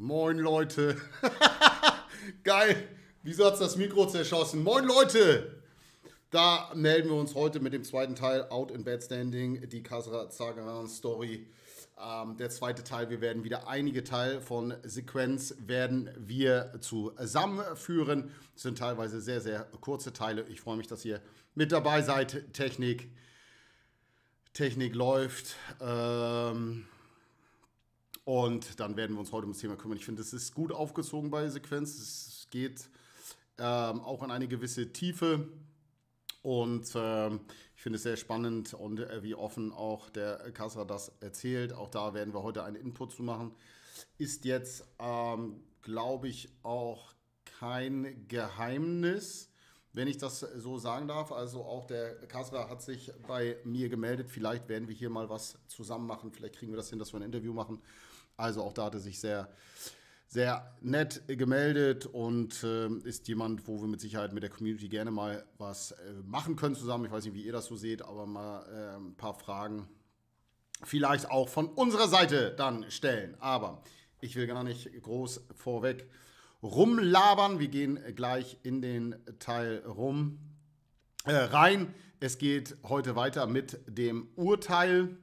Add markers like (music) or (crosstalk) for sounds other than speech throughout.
Moin Leute. (laughs) Geil. Wieso hat's das Mikro zerschossen? Moin Leute. Da melden wir uns heute mit dem zweiten Teil Out in Bad Standing, die Kasra Zagaran Story. Ähm, der zweite Teil, wir werden wieder einige Teile von Sequenz werden wir zusammenführen. Das sind teilweise sehr, sehr kurze Teile. Ich freue mich, dass ihr mit dabei seid. Technik, Technik läuft. Ähm, und dann werden wir uns heute um das Thema kümmern. Ich finde, es ist gut aufgezogen bei Sequenz. Es geht ähm, auch in eine gewisse Tiefe. Und ähm, ich finde es sehr spannend und äh, wie offen auch der Kasra das erzählt. Auch da werden wir heute einen Input zu machen. Ist jetzt, ähm, glaube ich, auch kein Geheimnis, wenn ich das so sagen darf. Also auch der Kasra hat sich bei mir gemeldet. Vielleicht werden wir hier mal was zusammen machen. Vielleicht kriegen wir das hin, dass wir ein Interview machen. Also auch da hat er sich sehr sehr nett gemeldet und äh, ist jemand, wo wir mit Sicherheit mit der Community gerne mal was äh, machen können zusammen. Ich weiß nicht, wie ihr das so seht, aber mal äh, ein paar Fragen vielleicht auch von unserer Seite dann stellen. Aber ich will gar nicht groß vorweg rumlabern. Wir gehen gleich in den Teil rum äh, rein. Es geht heute weiter mit dem Urteil.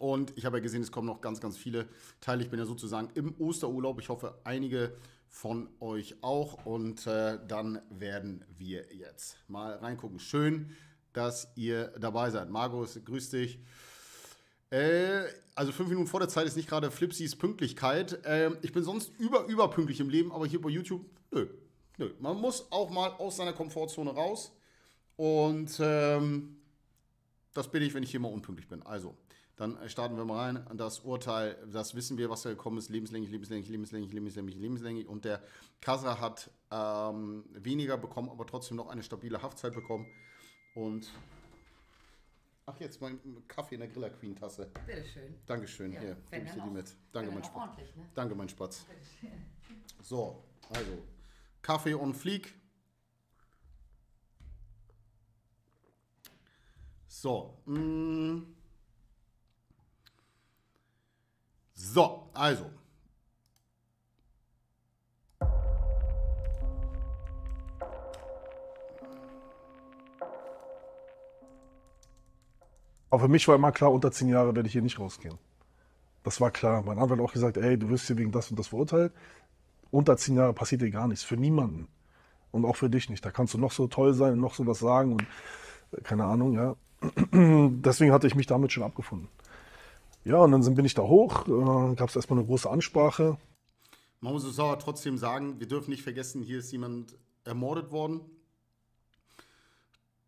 Und ich habe ja gesehen, es kommen noch ganz, ganz viele Teile. Ich bin ja sozusagen im Osterurlaub. Ich hoffe, einige von euch auch. Und äh, dann werden wir jetzt mal reingucken. Schön, dass ihr dabei seid. Markus, grüß dich. Äh, also fünf Minuten vor der Zeit ist nicht gerade Flipsys Pünktlichkeit. Äh, ich bin sonst über, überpünktlich im Leben, aber hier bei YouTube, nö. Nö. Man muss auch mal aus seiner Komfortzone raus. Und ähm, das bin ich, wenn ich hier mal unpünktlich bin. Also, dann starten wir mal rein. Das Urteil, das wissen wir, was da gekommen ist, lebenslänglich, lebenslänglich, lebenslänglich, lebenslänglich, lebenslänglich. Und der Kasra hat ähm, weniger bekommen, aber trotzdem noch eine stabile Haftzeit bekommen. Und ach, jetzt mein Kaffee in der Griller Queen Tasse. Bitteschön. Dankeschön. Ja, Hier, gebe ich dir die mit. Danke, mein Spatz. ne? Danke, mein Spatz. So, also Kaffee on Fleek. So. mm. So, also. Aber für mich war immer klar, unter zehn Jahre werde ich hier nicht rausgehen. Das war klar. Mein Anwalt hat auch gesagt, ey, du wirst hier wegen das und das verurteilt. Unter zehn Jahre passiert dir gar nichts. Für niemanden. Und auch für dich nicht. Da kannst du noch so toll sein und noch so was sagen und äh, keine Ahnung, ja. (clears throat) Deswegen hatte ich mich damit schon abgefunden. Ja, und dann bin ich da hoch, äh, gab es erstmal eine große Ansprache. Man muss es aber trotzdem sagen, wir dürfen nicht vergessen, hier ist jemand ermordet worden.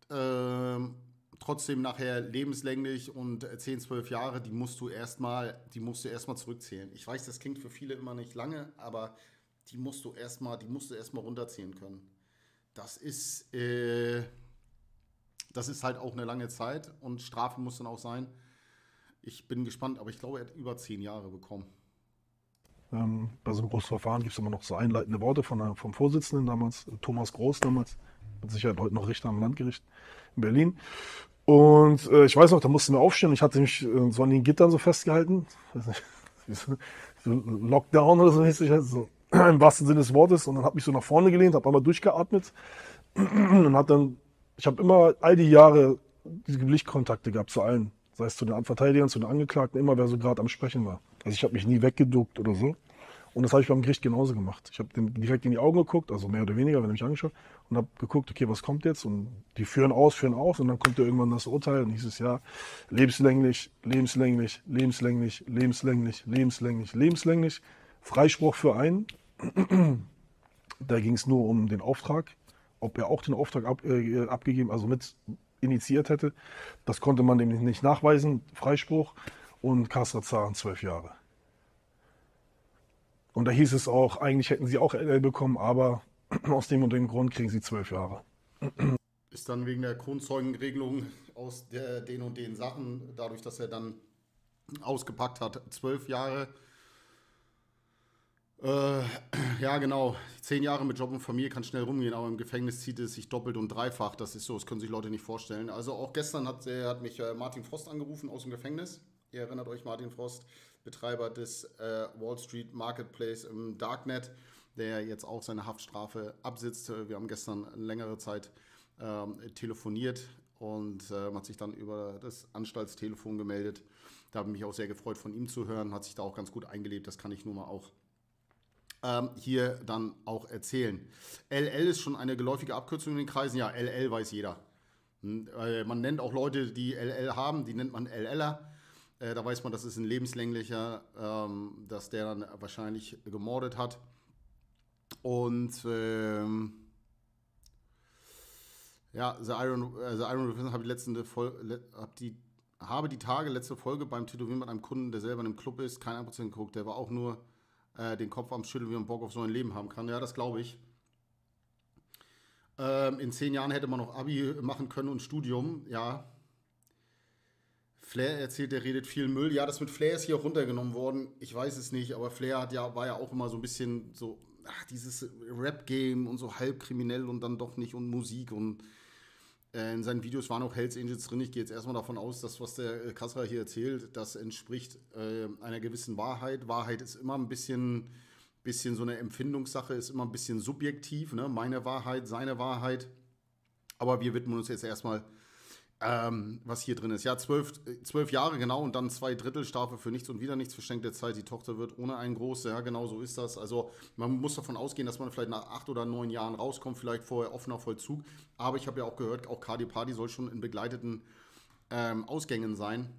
Ähm, trotzdem nachher lebenslänglich und 10, 12 Jahre, die musst du erstmal, die zurückzählen. Ich weiß, das klingt für viele immer nicht lange, aber die musst du erstmal, die musst können. Das ist, äh, das ist halt auch eine lange Zeit und Strafe muss dann auch sein. Ich bin gespannt, aber ich glaube, er hat über 10 Jahre bekommen. Ähm, bei so einem großen Verfahren gibt es immer noch so einleitende Worte von vom Vorsitzenden damals, Thomas Groß damals, mit Sicherheit heute noch Richter am Landgericht in Berlin. Und äh, ich weiß noch, da mussten wir aufstehen. Ich hatte mich äh, so an den Gittern so festgehalten. (laughs) Lockdown oder so mäßig, also so (clears throat) im wahrsten Sinne des Wortes. Und dann habe mich so nach vorne gelehnt, habe einmal durchgeatmet (clears throat) und hat dann, ich habe immer all die Jahre diese Lichtkontakte gehabt zu allen. Sei es zu den Verteidigern, zu den Angeklagten, immer wer so gerade am Sprechen war. Also ich habe mich nie weggeduckt oder so. Und das habe ich beim Gericht genauso gemacht. Ich habe dem direkt in die Augen geguckt, also mehr oder weniger, wenn er mich angeschaut, und habe geguckt, okay, was kommt jetzt? Und die führen aus, führen aus, und dann kommt ja irgendwann das Urteil, und hieß es ja, lebenslänglich, lebenslänglich, lebenslänglich, lebenslänglich, lebenslänglich, lebenslänglich, Freispruch für einen. Da ging es nur um den Auftrag, ob er auch den Auftrag ab, äh, abgegeben, also mit initiiert hätte. Das konnte man dem nicht nachweisen, Freispruch und Kasra Zahn zwölf Jahre. Und da hieß es auch, eigentlich hätten sie auch LL bekommen, aber (clears throat) aus dem und dem Grund kriegen sie zwölf Jahre. (clears throat) ist dann wegen der Kronzeugenregelung aus der, den und den Sachen, dadurch, dass er dann ausgepackt hat, zwölf Jahre. Äh, (clears throat) ja, genau. Zehn Jahre mit Job und Familie kann schnell rumgehen, aber im Gefängnis zieht es sich doppelt und dreifach. Das ist so, das können sich Leute nicht vorstellen. Also auch gestern hat, äh, hat mich äh, Martin Frost angerufen aus dem Gefängnis. Ihr erinnert euch, Martin Frost, Betreiber des äh, Wall Street Marketplace im Darknet, der jetzt auch seine Haftstrafe absitzt. Äh, wir haben gestern längere Zeit ähm, telefoniert und äh, hat sich dann über das Anstaltstelefon gemeldet. Da habe ich mich auch sehr gefreut, von ihm zu hören, hat sich da auch ganz gut eingelebt. Das kann ich nur mal auch ähm, hier dann auch erzählen. LL ist schon eine geläufige Abkürzung in den Kreisen. Ja, LL weiß jeder. Hm, äh, man nennt auch Leute, die LL haben, die nennt man LLer. Äh, da weiß man, das ist ein lebenslänglicher, ähm, dass der dann wahrscheinlich gemordet hat. Und ähm, ja, The Iron, äh, The Iron Revision habe die letzte Folge, die, habe die Tage letzte Folge beim Tätowieren mit einem Kunden, der selber in einem Club ist, kein 1% geguckt. Der war auch nur äh, den Kopf am Schütteln, wie man Bock auf so ein Leben haben kann. Ja, das glaube ich. Ähm, in zehn Jahren hätte man noch Abi machen können und Studium. Ja. Flair erzählt, der redet viel Müll. Ja, das mit Flair ist hier auch runtergenommen worden. Ich weiß es nicht, aber Flair hat ja, war ja auch immer so ein bisschen so, ach, dieses Rap-Game und so halb kriminell und dann doch nicht und Musik und in seinen Videos waren auch Hells Angels drin. Ich gehe jetzt erstmal davon aus, dass was der äh, Kassler hier erzählt, das entspricht äh, einer gewissen Wahrheit. Wahrheit ist immer ein bisschen, bisschen so eine Empfindungssache, ist immer ein bisschen subjektiv. Ne? Meine Wahrheit, seine Wahrheit. Aber wir widmen uns jetzt erstmal ähm, was hier drin ist. Ja, zwölf, zwölf Jahre genau und dann zwei Drittel Strafe für nichts und wieder nichts verschenkte Zeit. Die Tochter wird ohne einen groß. Ja, genau so ist das. Also man muss davon ausgehen, dass man vielleicht nach acht oder neun Jahren rauskommt, vielleicht vorher offener Vollzug. Aber ich habe ja auch gehört, auch Cardi Party soll schon in begleiteten ähm, Ausgängen sein.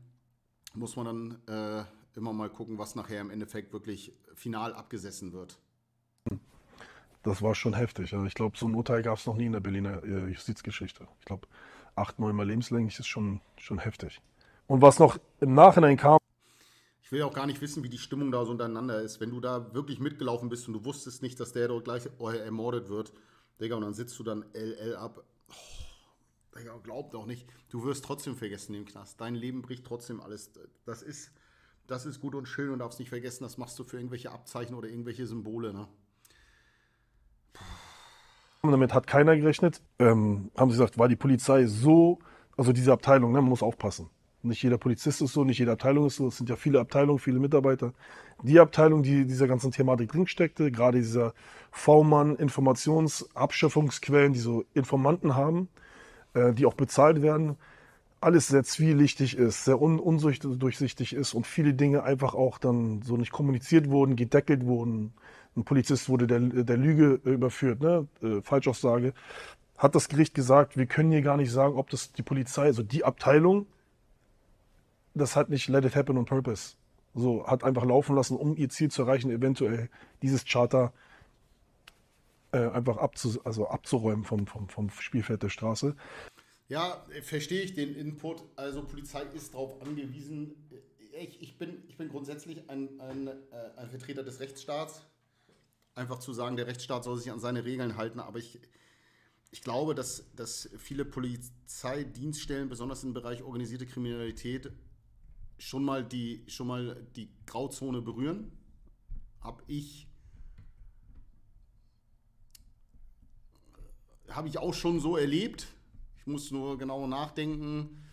Muss man dann äh, immer mal gucken, was nachher im Endeffekt wirklich final abgesessen wird. Das war schon heftig. Ich glaube, so ein Urteil gab es noch nie in der Berliner äh, Justizgeschichte. Ich glaube, acht, neun Mal lebenslänglich ist schon, schon heftig. Und was noch im Nachhinein kam. Ich will auch gar nicht wissen, wie die Stimmung da so untereinander ist. Wenn du da wirklich mitgelaufen bist und du wusstest nicht, dass der dort gleich ermordet wird, Digga, und dann sitzt du dann LL ab. Oh, Digga, glaub doch nicht. Du wirst trotzdem vergessen im Knast. Dein Leben bricht trotzdem alles. Das ist, das ist gut und schön und darfst nicht vergessen, das machst du für irgendwelche Abzeichen oder irgendwelche Symbole, ne? Damit hat keiner gerechnet. Ähm, haben sie gesagt, war die Polizei so, also diese Abteilung, ne, man muss aufpassen. Nicht jeder Polizist ist so, nicht jede Abteilung ist so. Es sind ja viele Abteilungen, viele Mitarbeiter. Die Abteilung, die dieser ganzen Thematik drinsteckte, gerade dieser V-Mann, Informationsabschöpfungsquellen, die so Informanten haben, äh, die auch bezahlt werden, alles sehr zwielichtig ist, sehr un undurchsichtig ist und viele Dinge einfach auch dann so nicht kommuniziert wurden, gedeckelt wurden ein Polizist wurde der, der Lüge überführt, ne? Äh, Falschaussage, hat das Gericht gesagt, wir können hier gar nicht sagen, ob das die Polizei, also die Abteilung, das hat nicht let it happen on purpose. So, hat einfach laufen lassen, um ihr Ziel zu erreichen, eventuell dieses Charter äh, einfach abzu, also abzuräumen vom, vom, vom Spielfeld der Straße. Ja, verstehe ich den Input. Also Polizei ist darauf angewiesen. Ich, ich, bin, ich bin grundsätzlich ein, ein, äh, ein Vertreter des Rechtsstaats einfach zu sagen, der Rechtsstaat soll sich an seine Regeln halten. Aber ich, ich glaube, dass, dass viele Polizeidienststellen, besonders im Bereich organisierte Kriminalität, schon mal die, schon mal die Grauzone berühren. Habe ich, habe ich auch schon so erlebt. Ich muss nur genau nachdenken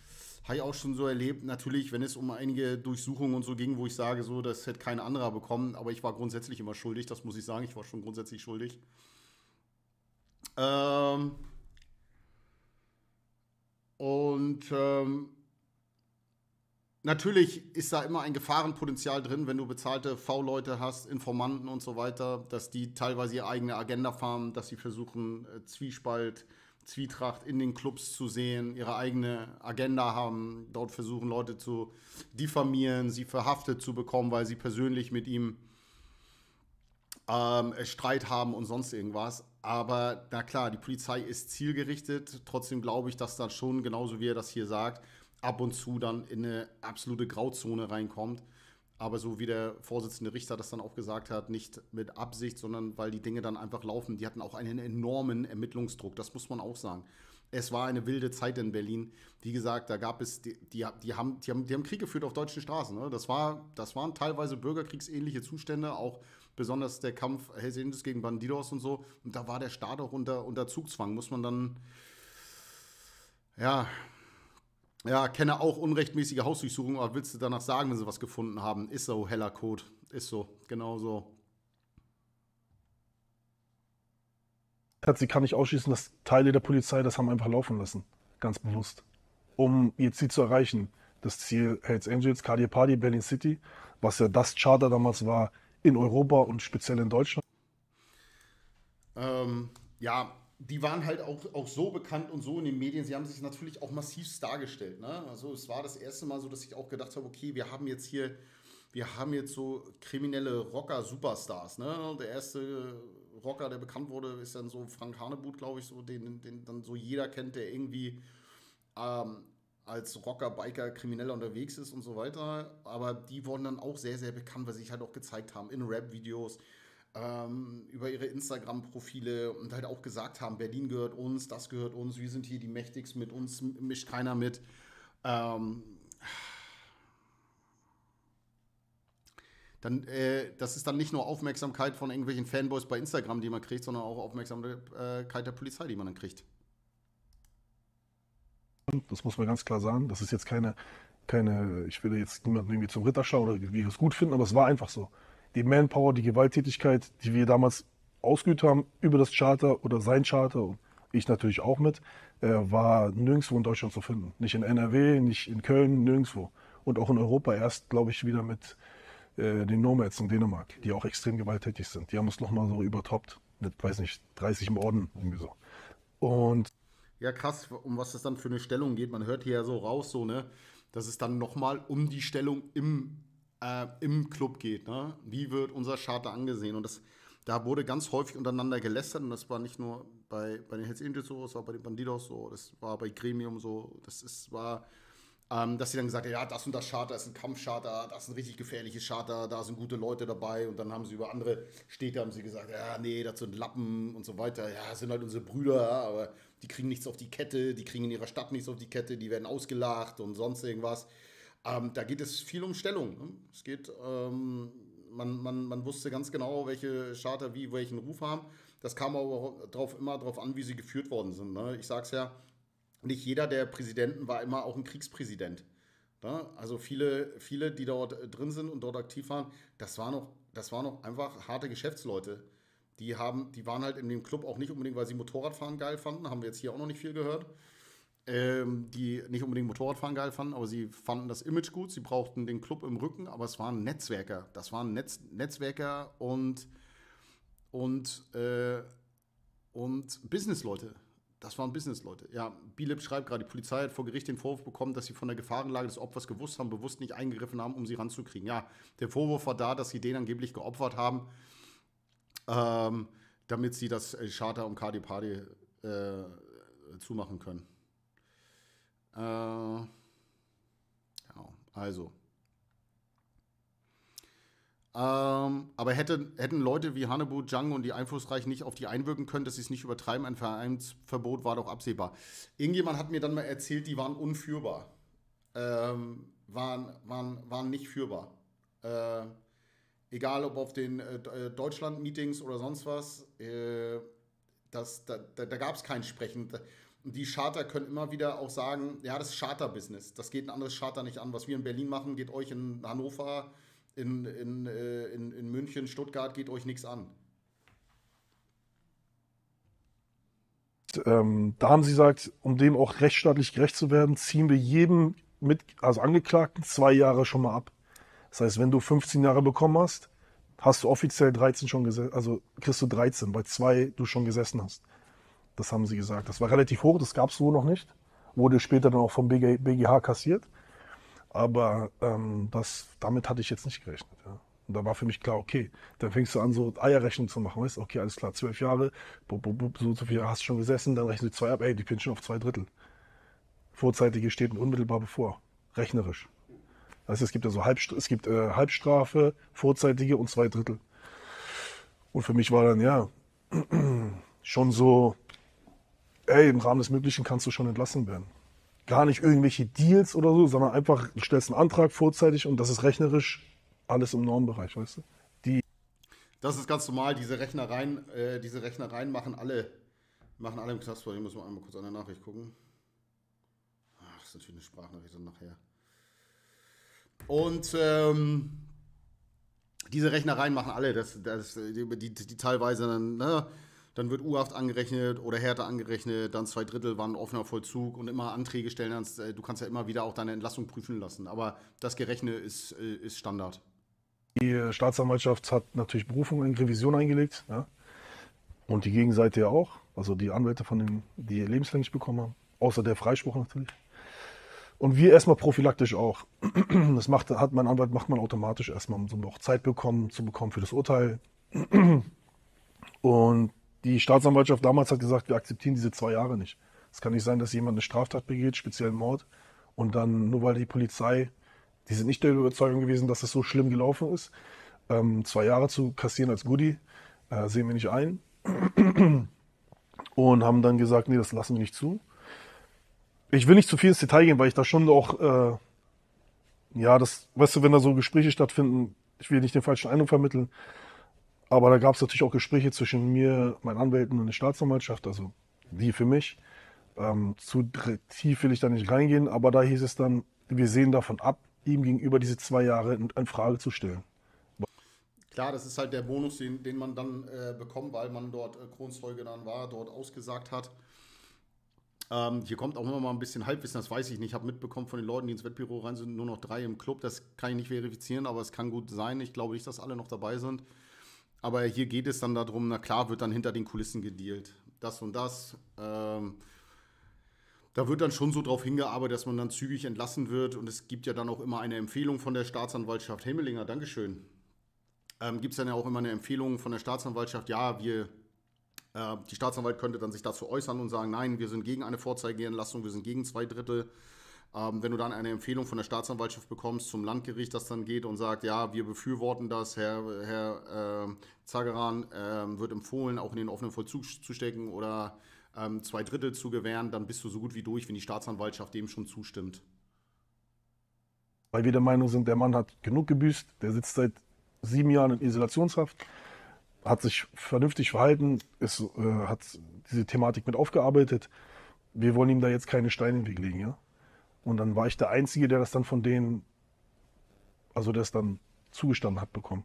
habe ich auch schon so erlebt. Natürlich, wenn es um einige Durchsuchungen und so ging, wo ich sage, so, das hätte kein anderer bekommen, aber ich war grundsätzlich immer schuldig, das muss ich sagen. Ich war schon grundsätzlich schuldig. Ähm und ähm natürlich ist da immer ein Gefahrenpotenzial drin, wenn du bezahlte V-Leute hast, Informanten und so weiter, dass die teilweise ihre eigene Agenda fahren, dass sie versuchen, äh, Zwiespalt äh, Zwietracht in den Clubs zu sehen, ihre eigene Agenda haben, dort versuchen Leute zu diffamieren, sie verhaftet zu bekommen, weil sie persönlich mit ihm ähm, Streit haben und sonst irgendwas. Aber na klar, die Polizei ist zielgerichtet. Trotzdem glaube ich, dass dann schon, genauso wie er das hier sagt, ab und zu dann in eine absolute Grauzone reinkommt aber so wie der Vorsitzende Richter das dann auch gesagt hat, nicht mit Absicht, sondern weil die Dinge dann einfach laufen. Die hatten auch einen enormen Ermittlungsdruck, das muss man auch sagen. es war eine wilde Zeit in Berlin. Wie gesagt, da gab es, die, die, die, haben, die, haben, die haben Krieg geführt auf deutschen Straßen. Ne? Das, war, das waren teilweise bürgerkriegsähnliche Zustände, auch besonders der Kampf Helsinki gegen Bandidos und so. Und da war der Staat auch unter, unter Zugzwang, muss man dann, ja, ja, kenne auch unrechtmäßige Hausdurchsuchungen, aber willst du danach sagen, wenn sie was gefunden haben? Ist so, heller Code. Ist so, genau so. Sie kann nicht ausschließen, dass Teile der Polizei das haben einfach laufen lassen. Ganz bewusst. Um ihr Ziel zu erreichen. Das Ziel Hells Angels, Cardiac Party, Berlin City, was ja das Charter damals war in Europa und speziell in Deutschland. Ähm, ja, die waren halt auch, auch so bekannt und so in den Medien. Sie haben sich natürlich auch massiv dargestellt. Ne? Also es war das erste Mal so, dass ich auch gedacht habe, okay, wir haben jetzt hier, wir haben jetzt so kriminelle Rocker-Superstars. Ne? Der erste Rocker, der bekannt wurde, ist dann so Frank Hanebut, glaube ich, so den, den dann so jeder kennt, der irgendwie ähm, als Rocker, Biker, Krimineller unterwegs ist und so weiter. Aber die wurden dann auch sehr, sehr bekannt, weil sie sich halt auch gezeigt haben in Rap-Videos, ähm, über ihre Instagram-Profile und halt auch gesagt haben, Berlin gehört uns, das gehört uns, wir sind hier die Mächtigsten, mit uns mischt keiner mit. Ähm, dann, äh, das ist dann nicht nur Aufmerksamkeit von irgendwelchen Fanboys bei Instagram, die man kriegt, sondern auch Aufmerksamkeit der Polizei, die man dann kriegt. Das muss man ganz klar sagen. Das ist jetzt keine, keine ich will jetzt niemanden irgendwie zum Ritter schauen oder wie wir es gut finden, aber es war einfach so. Die Manpower, die Gewalttätigkeit, die wir damals ausgeübt haben über das Charter oder sein Charter und ich natürlich auch mit, äh, war nirgendwo in Deutschland zu finden. Nicht in NRW, nicht in Köln, nirgendwo. Und auch in Europa erst, glaube ich, wieder mit äh, den Nomads in Dänemark, die auch extrem gewalttätig sind. Die haben es nochmal so übertoppt mit, weiß nicht, 30 Morden, irgendwie so. Und ja, krass, um was es dann für eine Stellung geht. Man hört hier ja so raus, so, ne, dass es dann nochmal um die Stellung im, äh, im Club geht. Ne? Wie wird unser Charter angesehen? Und das, da wurde ganz häufig untereinander gelästert. Und das war nicht nur bei, bei den Hells Angels so, das war bei den Bandidos so, das war bei Gremium so, das ist, war ähm, dass sie dann gesagt haben, ja, das und das Charter ist ein Kampfcharter, das ist ein richtig gefährliches Charter, da sind gute Leute dabei und dann haben sie über andere Städte haben sie gesagt, ja, nee, das sind Lappen und so weiter, ja, das sind halt unsere Brüder, aber die kriegen nichts auf die Kette, die kriegen in ihrer Stadt nichts auf die Kette, die werden ausgelacht und sonst irgendwas. Ähm, da geht es viel um Stellung. Ne? Es geht, ähm, man, man, man wusste ganz genau, welche Charter wie welchen Ruf haben. Das kam aber drauf, immer darauf an, wie sie geführt worden sind. Ne? Ich sag's ja, nicht jeder der Präsidenten war immer auch ein Kriegspräsident. Ja, also viele, viele, die dort äh, drin sind und dort aktiv waren, das waren noch, das waren noch einfach harte Geschäftsleute. Die, haben, die waren halt in dem Club auch nicht unbedingt, weil sie Motorradfahren geil fanden, haben wir jetzt hier auch noch nicht viel gehört. Ähm, die nicht unbedingt Motorradfahren geil fanden, aber sie fanden das Image gut, sie brauchten den Club im Rücken, aber es waren Netzwerker. Das waren Netz, Netzwerker und, und, äh, und Businessleute. Das waren Businessleute. Ja, Bileb schreibt gerade, die Polizei hat vor Gericht den Vorwurf bekommen, dass sie von der Gefahrenlage des Opfers gewusst haben, bewusst nicht eingegriffen haben, um sie ranzukriegen. Ja, der Vorwurf war da, dass sie den angeblich geopfert haben, ähm, damit sie das äh, Charter um Cardi Party äh, zumachen können. Äh, ja, also. Ähm, aber hätte, hätten Leute wie Hanebu, Jang und die Einflussreichen nicht auf die einwirken können, dass sie es nicht übertreiben, ein Vereinsverbot war doch absehbar. Irgendjemand hat mir dann mal erzählt, die waren unführbar. Ähm, waren, waren, waren nicht führbar. Äh, egal ob auf den äh, äh Deutschland-Meetings oder sonst was, äh, das, da, da, da gab es kein Sprechen. Die Charter können immer wieder auch sagen, ja, das ist Charter-Business. Das geht ein anderes Charter nicht an. Was wir in Berlin machen, geht euch in Hannover in, in, äh, in, in München, Stuttgart geht euch nichts an. Ähm, da haben sie gesagt, um dem auch rechtsstaatlich gerecht zu werden, ziehen wir jedem mit, also Angeklagten zwei Jahre schon mal ab. Das heißt, wenn du 15 Jahre bekommen hast, hast du offiziell 13 schon gesessen, also kriegst du 13, weil zwei du schon gesessen hast. Das haben sie gesagt. Das war relativ hoch, das gab es so noch nicht. Wurde später dann auch vom BGH kassiert. Aber ähm, das, damit hatte ich jetzt nicht gerechnet. Ja. Und da war für mich klar, okay, dann fängst du an, so Eierrechnung zu machen. Weißt okay, alles klar, zwölf Jahre, bub, bub, bub, so, so viel hast du schon gesessen, dann rechnen du zwei ab, ey, ich bin schon auf zwei Drittel. Vorzeitige steht unmittelbar bevor, rechnerisch. Also es gibt ja so Halb, es gibt äh, Halbstrafe, vorzeitige und zwei Drittel. Und für mich war dann ja (clears throat) schon so, ey, im Rahmen des Möglichen kannst du schon entlassen werden. Gar nicht irgendwelche Deals oder so, sondern einfach, du stellst einen Antrag vorzeitig und das ist rechnerisch alles im Normbereich, weißt du? Die Das ist ganz normal, diese Rechnereien, äh, diese Rechnereien machen alle, machen alle im Knast. Ich muss mal einmal kurz an der Nachricht gucken. Ach, das ist natürlich eine Sprachnachricht dann nachher. Und ähm, diese Rechnereien machen alle, das, das, die, die, die teilweise dann, ne, dann wird U-Haft angerechnet oder Härte angerechnet, dann zwei Drittel waren offener Vollzug und immer Anträge stellen. Äh, du kannst ja immer wieder auch deine Entlassung prüfen lassen. Aber das Gerechne ist, äh, ist Standard. Die Staatsanwaltschaft hat natürlich Berufung in Revision eingelegt. Ja? Und die Gegenseite ja auch. Also die Anwälte von denen, die lebenslänglich bekommen haben. Außer der Freispruch natürlich. Und wir erstmal prophylaktisch auch. (clears throat) Das macht, hat mein Anwalt macht man automatisch erstmal, um so auch Zeit bekommen, zu bekommen für das Urteil. (clears throat) Und die Staatsanwaltschaft damals hat gesagt, wir akzeptieren diese zwei Jahre nicht. Es kann nicht sein, dass jemand eine Straftat begeht, speziell Mord, und dann, nur weil die Polizei, die sind nicht der Überzeugung gewesen, dass es so schlimm gelaufen ist, ähm, zwei Jahre zu kassieren als Goodie, äh, sehen wir nicht ein. (clears throat) Und haben dann gesagt, nee, das lassen wir nicht zu. Ich will nicht zu viel ins Detail gehen, weil ich da schon auch, äh, ja, das, weißt du, wenn da so Gespräche stattfinden, ich will nicht den falschen Eindruck vermitteln, aber da gab es natürlich auch Gespräche zwischen mir, meinen Anwälten und der Staatsanwaltschaft, also die für mich. Ähm, zu tief will ich da nicht reingehen, aber da hieß es dann, wir sehen davon ab, ihm gegenüber diese zwei Jahre in, Frage zu stellen. Klar, das ist halt der Bonus, den, den man dann äh, bekommt, weil man dort äh, Kronzeuge dann war, dort ausgesagt hat. Ähm, hier kommt auch immer mal ein bisschen Halbwissen, das weiß ich nicht. Ich habe mitbekommen von den Leuten, die ins Wettbüro rein sind, nur noch drei im Club. Das kann ich nicht verifizieren, aber es kann gut sein. Ich glaube nicht, dass alle noch dabei sind. Aber hier geht es dann darum, na klar, wird dann hinter den Kulissen gedealt. Das und das. Ähm, da wird dann schon so darauf hingearbeitet, dass man dann zügig entlassen wird. Und es gibt ja dann auch immer eine Empfehlung von der Staatsanwaltschaft. Hemmelinger, Dankeschön. Ähm, gibt es dann ja auch immer eine Empfehlung von der Staatsanwaltschaft, ja, wir äh, die Staatsanwalt könnte dann sich dazu äußern und sagen, nein, wir sind gegen eine Vorzeigeentlassung, wir sind gegen zwei Drittel. Ähm, wenn du dann eine Empfehlung von der Staatsanwaltschaft bekommst zum Landgericht, das dann geht und sagt, ja, wir befürworten das, Herr, Herr äh, Zageran äh, wird empfohlen, auch in den offenen Vollzug zu stecken oder ähm, zwei Drittel zu gewähren, dann bist du so gut wie durch, wenn die Staatsanwaltschaft dem schon zustimmt. Weil wir der Meinung sind, der Mann hat genug gebüßt, der sitzt seit sieben Jahren in Isolationshaft hat sich vernünftig verhalten, ist, äh, hat diese Thematik mit aufgearbeitet. Wir wollen ihm da jetzt keine Steine in den Weg legen, ja. Und dann war ich der Einzige, der das dann von denen, also der es dann zugestanden hat bekommen,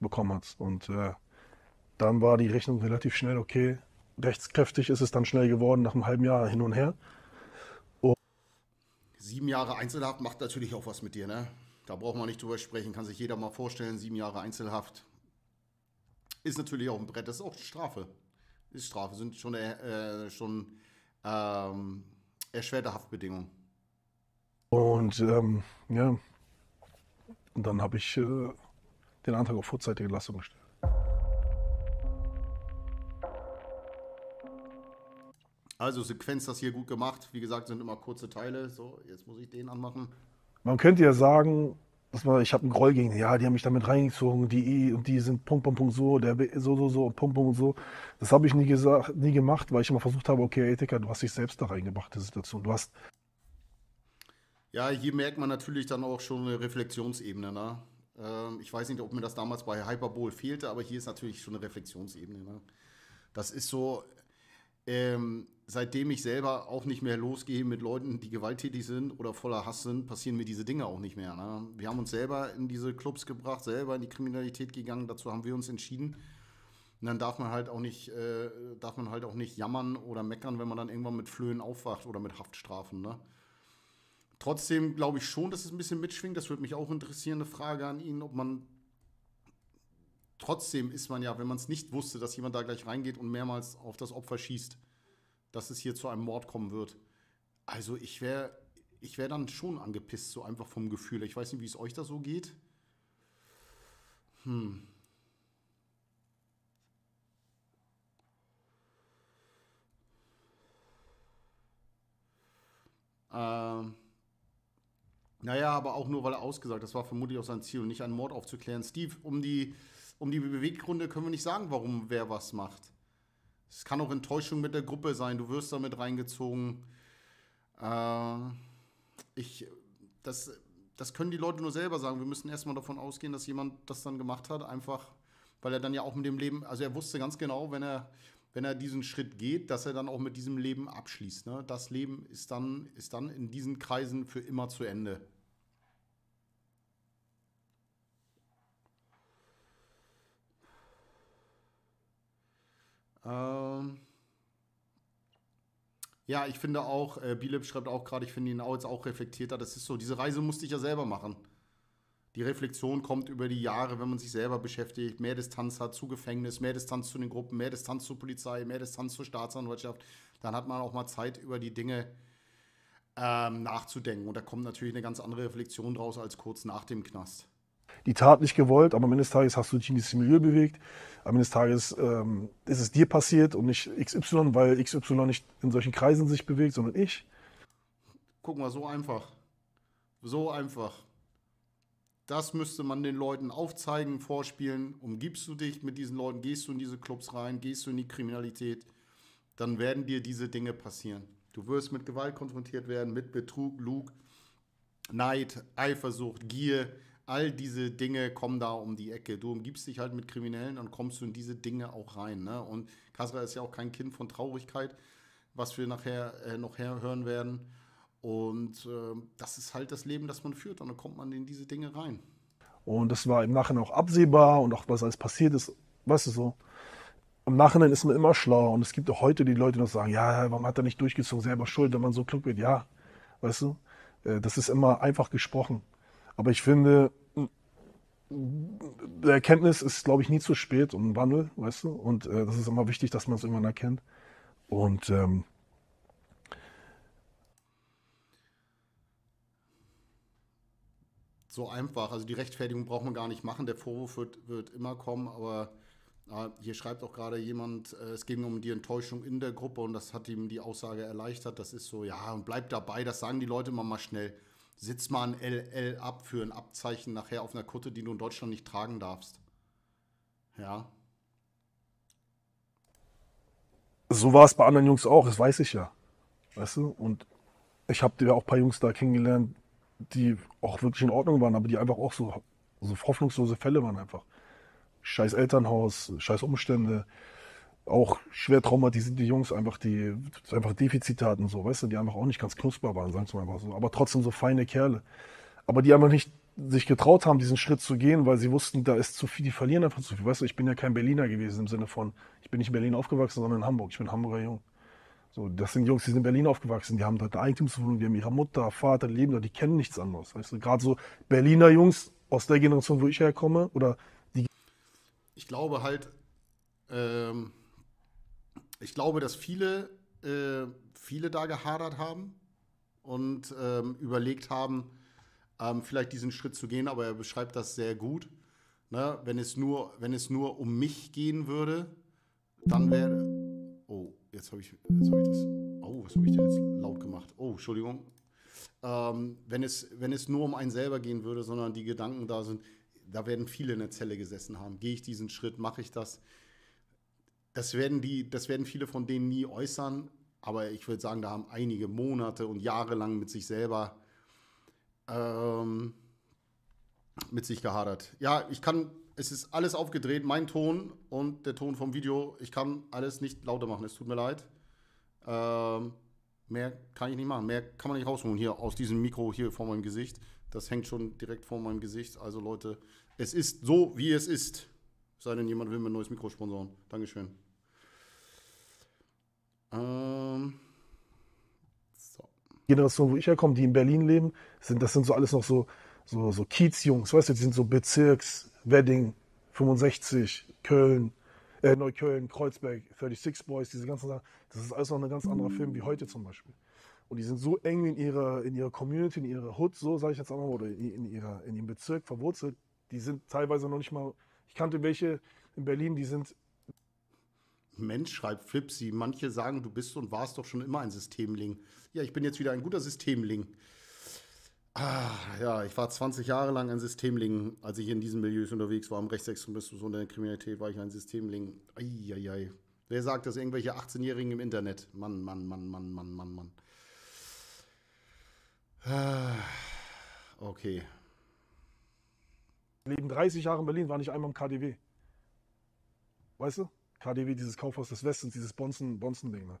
bekommen hat. Und äh, dann war die Rechnung relativ schnell, okay, rechtskräftig ist es dann schnell geworden, nach einem halben Jahr hin und her. Und sieben Jahre Einzelhaft macht natürlich auch was mit dir, ne? Da braucht man nicht drüber sprechen, kann sich jeder mal vorstellen, sieben Jahre Einzelhaft ist natürlich auch ein Brett, das ist auch Strafe. Ist Strafe, sind schon, äh, schon ähm, erschwerte Haftbedingungen. Und ähm, ja, und dann habe ich äh, den Antrag auf vorzeitige Entlassung gestellt. Also Sequenz das hier gut gemacht. Wie gesagt, sind immer kurze Teile. So, jetzt muss ich den anmachen. Man könnte ja sagen, das war, ich habe einen Groll gegen die. Ja, die haben mich damit reingezogen, die und die sind Punkt, Punkt, Punkt so, der so, so, so, Punkt, Punkt so. Das habe ich nie gesagt, nie gemacht, weil ich immer versucht habe, okay, Ethiker, du hast dich selbst da reingebracht, die Situation. Du hast. Ja, hier merkt man natürlich dann auch schon eine Reflexionsebene. Ne? Ähm, ich weiß nicht, ob mir das damals bei Hyperbol fehlte, aber hier ist natürlich schon eine Reflexionsebene. Ne? Das ist so, ähm, seitdem ich selber auch nicht mehr losgehe mit Leuten, die gewalttätig sind oder voller Hass sind, passieren mir diese Dinge auch nicht mehr. Ne? Wir haben uns selber in diese Clubs gebracht, selber in die Kriminalität gegangen, dazu haben wir uns entschieden. Und dann darf man halt auch nicht, äh, darf man halt auch nicht jammern oder meckern, wenn man dann irgendwann mit Flöhen aufwacht oder mit Haftstrafen. Ne? Trotzdem glaube ich schon, dass es ein bisschen mitschwingt. Das würde mich auch interessieren, eine Frage an ihn, ob man trotzdem ist man ja, wenn man es nicht wusste, dass jemand da gleich reingeht und mehrmals auf das Opfer schießt, dass es hier zu einem Mord kommen wird. Also ich wäre ich wär dann schon angepisst, so einfach vom Gefühl. Ich weiß nicht, wie es euch da so geht. Hm. Ähm. Naja, aber auch nur, weil er ausgesagt Das war vermutlich auch sein Ziel nicht einen Mord aufzuklären. Steve, um die, um die Beweggründe können wir nicht sagen, warum wer was macht. Es kann auch Enttäuschung mit der Gruppe sein. Du wirst damit reingezogen. Äh, ich, das, das können die Leute nur selber sagen. Wir müssen erstmal davon ausgehen, dass jemand das dann gemacht hat, einfach weil er dann ja auch mit dem Leben, also er wusste ganz genau, wenn er, wenn er diesen Schritt geht, dass er dann auch mit diesem Leben abschließt. Ne? Das Leben ist dann, ist dann in diesen Kreisen für immer zu Ende. Ähm ja, ich finde auch, äh, Bileb schreibt auch gerade, ich finde ihn auch jetzt auch reflektierter. Das ist so, diese Reise musste ich ja selber machen. Die Reflexion kommt über die Jahre, wenn man sich selber beschäftigt, mehr Distanz hat zu Gefängnis, mehr Distanz zu den Gruppen, mehr Distanz zur Polizei, mehr Distanz zur Staatsanwaltschaft. Dann hat man auch mal Zeit, über die Dinge ähm, nachzudenken. Und da kommt natürlich eine ganz andere Reflexion draus als kurz nach dem Knast die Tat nicht gewollt, aber am Ende des Tages hast du dich in dieses Milieu bewegt. Am Ende des Tages ähm, ist es dir passiert und nicht XY, weil XY nicht in solchen Kreisen sich bewegt, sondern ich. Guck mal, so einfach. So einfach. Das müsste man den Leuten aufzeigen, vorspielen. Umgibst du dich mit diesen Leuten, gehst du in diese Clubs rein, gehst du in die Kriminalität, dann werden dir diese Dinge passieren. Du wirst mit Gewalt konfrontiert werden, mit Betrug, Lug, Neid, Eifersucht, Gier, all diese Dinge kommen da um die Ecke. Du umgibst dich halt mit Kriminellen und kommst du in diese Dinge auch rein. Ne? Und Kasra ist ja auch kein Kind von Traurigkeit, was wir nachher äh, noch hören werden. Und äh, das ist halt das Leben, das man führt. Und dann kommt man in diese Dinge rein. Und das war im Nachhinein auch absehbar und auch was alles passiert ist, weißt du so. Im Nachhinein ist man immer schlauer. Und es gibt auch heute die Leute, die noch sagen, ja, warum hat er nicht durchgezogen, selber schuld, wenn man so klug wird. Ja, weißt du, äh, das ist immer einfach gesprochen. Aber ich finde, der Erkenntnis ist, glaube ich, nie zu spät und ein Wandel, weißt du? Und äh, das ist immer wichtig, dass man es irgendwann erkennt. Und ähm, so einfach. Also die Rechtfertigung braucht man gar nicht machen. Der Vorwurf wird, wird immer kommen, aber äh, hier schreibt auch gerade jemand, äh, es ging um die Enttäuschung in der Gruppe und das hat ihm die Aussage erleichtert. Das ist so, ja, und bleibt dabei, das sagen die Leute immer mal schnell sitzt mal ein LL ab für ein Abzeichen nachher auf einer Kutte, die du in Deutschland nicht tragen darfst. Ja. So war es bei anderen Jungs auch, das weiß ich ja. Weißt du? Und ich habe ja auch ein paar Jungs da kennengelernt, die auch wirklich in Ordnung waren, aber die einfach auch so, so hoffnungslose Fälle waren einfach. Scheiß Elternhaus, scheiß Umstände, auch schwer traumatisierte Jungs, einfach die einfach Defizite hatten, so, weißt du, die einfach auch nicht ganz knusper waren, sagen wir mal so, aber trotzdem so feine Kerle. Aber die einfach nicht sich getraut haben, diesen Schritt zu gehen, weil sie wussten, da ist zu viel, die verlieren einfach zu viel. Weißt du, ich bin ja kein Berliner gewesen im Sinne von, ich bin nicht in Berlin aufgewachsen, sondern in Hamburg. Ich bin Hamburger Jung. So, das sind Jungs, die sind in Berlin aufgewachsen, die haben dort eine Eigentumswohnung, die haben ihre Mutter, Vater, die leben da, die kennen nichts anderes. Weißt du, gerade so Berliner Jungs aus der Generation, wo ich herkomme, oder die. Ich glaube halt, ähm ich glaube, dass viele, äh, viele da gehadert haben und ähm, überlegt haben, ähm, vielleicht diesen Schritt zu gehen, aber er beschreibt das sehr gut. Ne? Wenn, es nur, wenn es nur um mich gehen würde, dann wäre. Oh, jetzt habe ich, hab ich das. Oh, was habe ich denn jetzt laut gemacht? Oh, Entschuldigung. Ähm, wenn, es, wenn es nur um einen selber gehen würde, sondern die Gedanken da sind, da werden viele in der Zelle gesessen haben. Gehe ich diesen Schritt, mache ich das? Das werden, die, das werden viele von denen nie äußern, aber ich würde sagen, da haben einige Monate und Jahre lang mit sich selber ähm, mit sich gehadert. Ja, ich kann, es ist alles aufgedreht, mein Ton und der Ton vom Video. Ich kann alles nicht lauter machen, es tut mir leid. Ähm, mehr kann ich nicht machen, mehr kann man nicht rausholen hier aus diesem Mikro hier vor meinem Gesicht. Das hängt schon direkt vor meinem Gesicht. Also Leute, es ist so, wie es ist. Sei denn, jemand will mir ein neues Mikro sponsoren. Dankeschön. Ähm, so. Generation, wo ich herkomme, die in Berlin leben, sind, das sind so alles noch so, so, so Kiezjungs, weißt du, die sind so Bezirks, Wedding, 65, Köln, äh, Neukölln, Kreuzberg, 36 Boys, diese ganzen Sachen. Das ist alles noch ein ganz anderer Film wie heute zum Beispiel. Und die sind so eng in ihrer, in ihrer Community, in ihrer Hood, so sage ich jetzt einmal, oder in, ihrer, in ihrem Bezirk verwurzelt. Die sind teilweise noch nicht mal, ich kannte welche in Berlin, die sind Mensch, schreibt Flipsy, manche sagen, du bist und warst doch schon immer ein Systemling. Ja, ich bin jetzt wieder ein guter Systemling. Ah, ja, ich war 20 Jahre lang ein Systemling, als ich in diesen Milieus unterwegs war, im Rechtsextremismus und in der Kriminalität war ich ein Systemling. Eieiei. Wer sagt das? Irgendwelche 18-Jährigen im Internet. Mann, Mann, Mann, Mann, Mann, Mann, Mann. Ah, Okay. leben 30 Jahre in Berlin, war nicht einmal im KDW. Weißt du? KDW, dieses Kaufhaus des Westens, dieses Bonzen, Bonzen-Ding. Ne?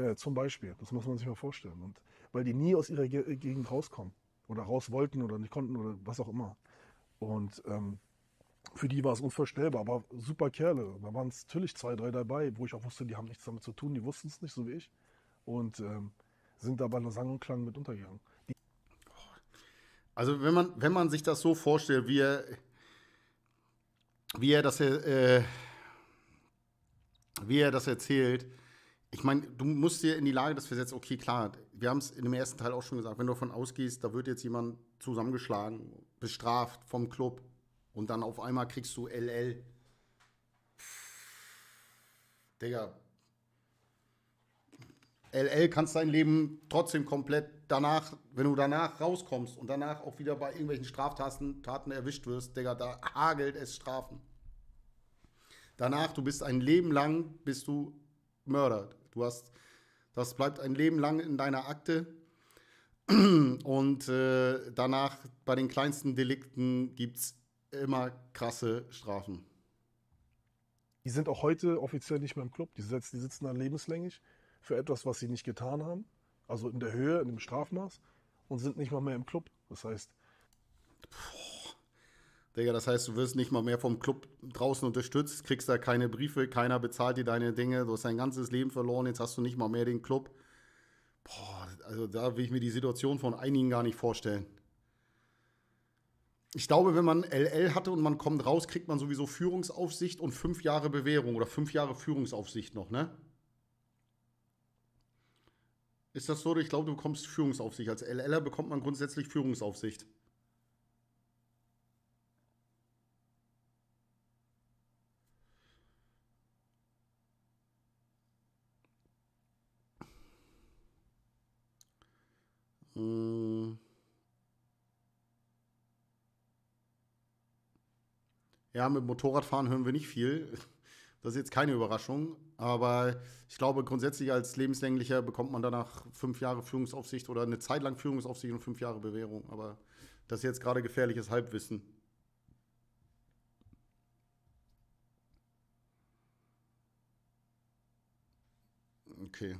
Äh, zum Beispiel. Das muss man sich mal vorstellen. Und weil die nie aus ihrer Ge Gegend rauskommen. Oder raus wollten oder nicht konnten oder was auch immer. Und ähm, für die war es unvorstellbar, aber super Kerle. Da waren es natürlich zwei, drei dabei, wo ich auch wusste, die haben nichts damit zu tun, die wussten es nicht, so wie ich. Und ähm, sind dabei nach Sang und Klang mit untergegangen. Die Also wenn man, wenn man sich das so vorstellt, wie er, wie er das, äh, wie er das erzählt, ich meine, du musst dir in die Lage des versetzen, okay, klar, wir haben es in dem ersten Teil auch schon gesagt, wenn du davon ausgehst, da wird jetzt jemand zusammengeschlagen, bestraft vom Club und dann auf einmal kriegst du LL. Digga. LL kannst dein Leben trotzdem komplett danach, wenn du danach rauskommst und danach auch wieder bei irgendwelchen Straftaten Taten erwischt wirst, Digga, da hagelt es Strafen. Danach, du bist ein Leben lang, bist du Mörder. Du hast, das bleibt ein Leben lang in deiner Akte. (clears throat) Und äh, danach, bei den kleinsten Delikten, gibt es immer krasse Strafen. Die sind auch heute offiziell nicht mehr im Club. Die, sitzen, die sitzen da lebenslänglich für etwas, was sie nicht getan haben. Also in der Höhe, in dem Strafmaß. Und sind nicht mal mehr im Club. Das heißt, Digga, das heißt, du wirst nicht mal mehr vom Club draußen unterstützt, kriegst da keine Briefe, keiner bezahlt dir deine Dinge, du hast dein ganzes Leben verloren, jetzt hast du nicht mal mehr den Club. Boah, also da will ich mir die Situation von einigen gar nicht vorstellen. Ich glaube, wenn man LL hatte und man kommt raus, kriegt man sowieso Führungsaufsicht und fünf Jahre Bewährung oder fünf Jahre Führungsaufsicht noch, ne? Ist das so? Ich glaube, du bekommst Führungsaufsicht. Als LLer bekommt man grundsätzlich Führungsaufsicht. Ja, mit Motorradfahren hören wir nicht viel. (laughs) Das ist jetzt keine Überraschung. Aber ich glaube, grundsätzlich als Lebenslänglicher bekommt man danach fünf Jahre Führungsaufsicht oder eine Zeit lang Führungsaufsicht und fünf Jahre Bewährung. Aber das ist jetzt gerade gefährliches Halbwissen. Okay.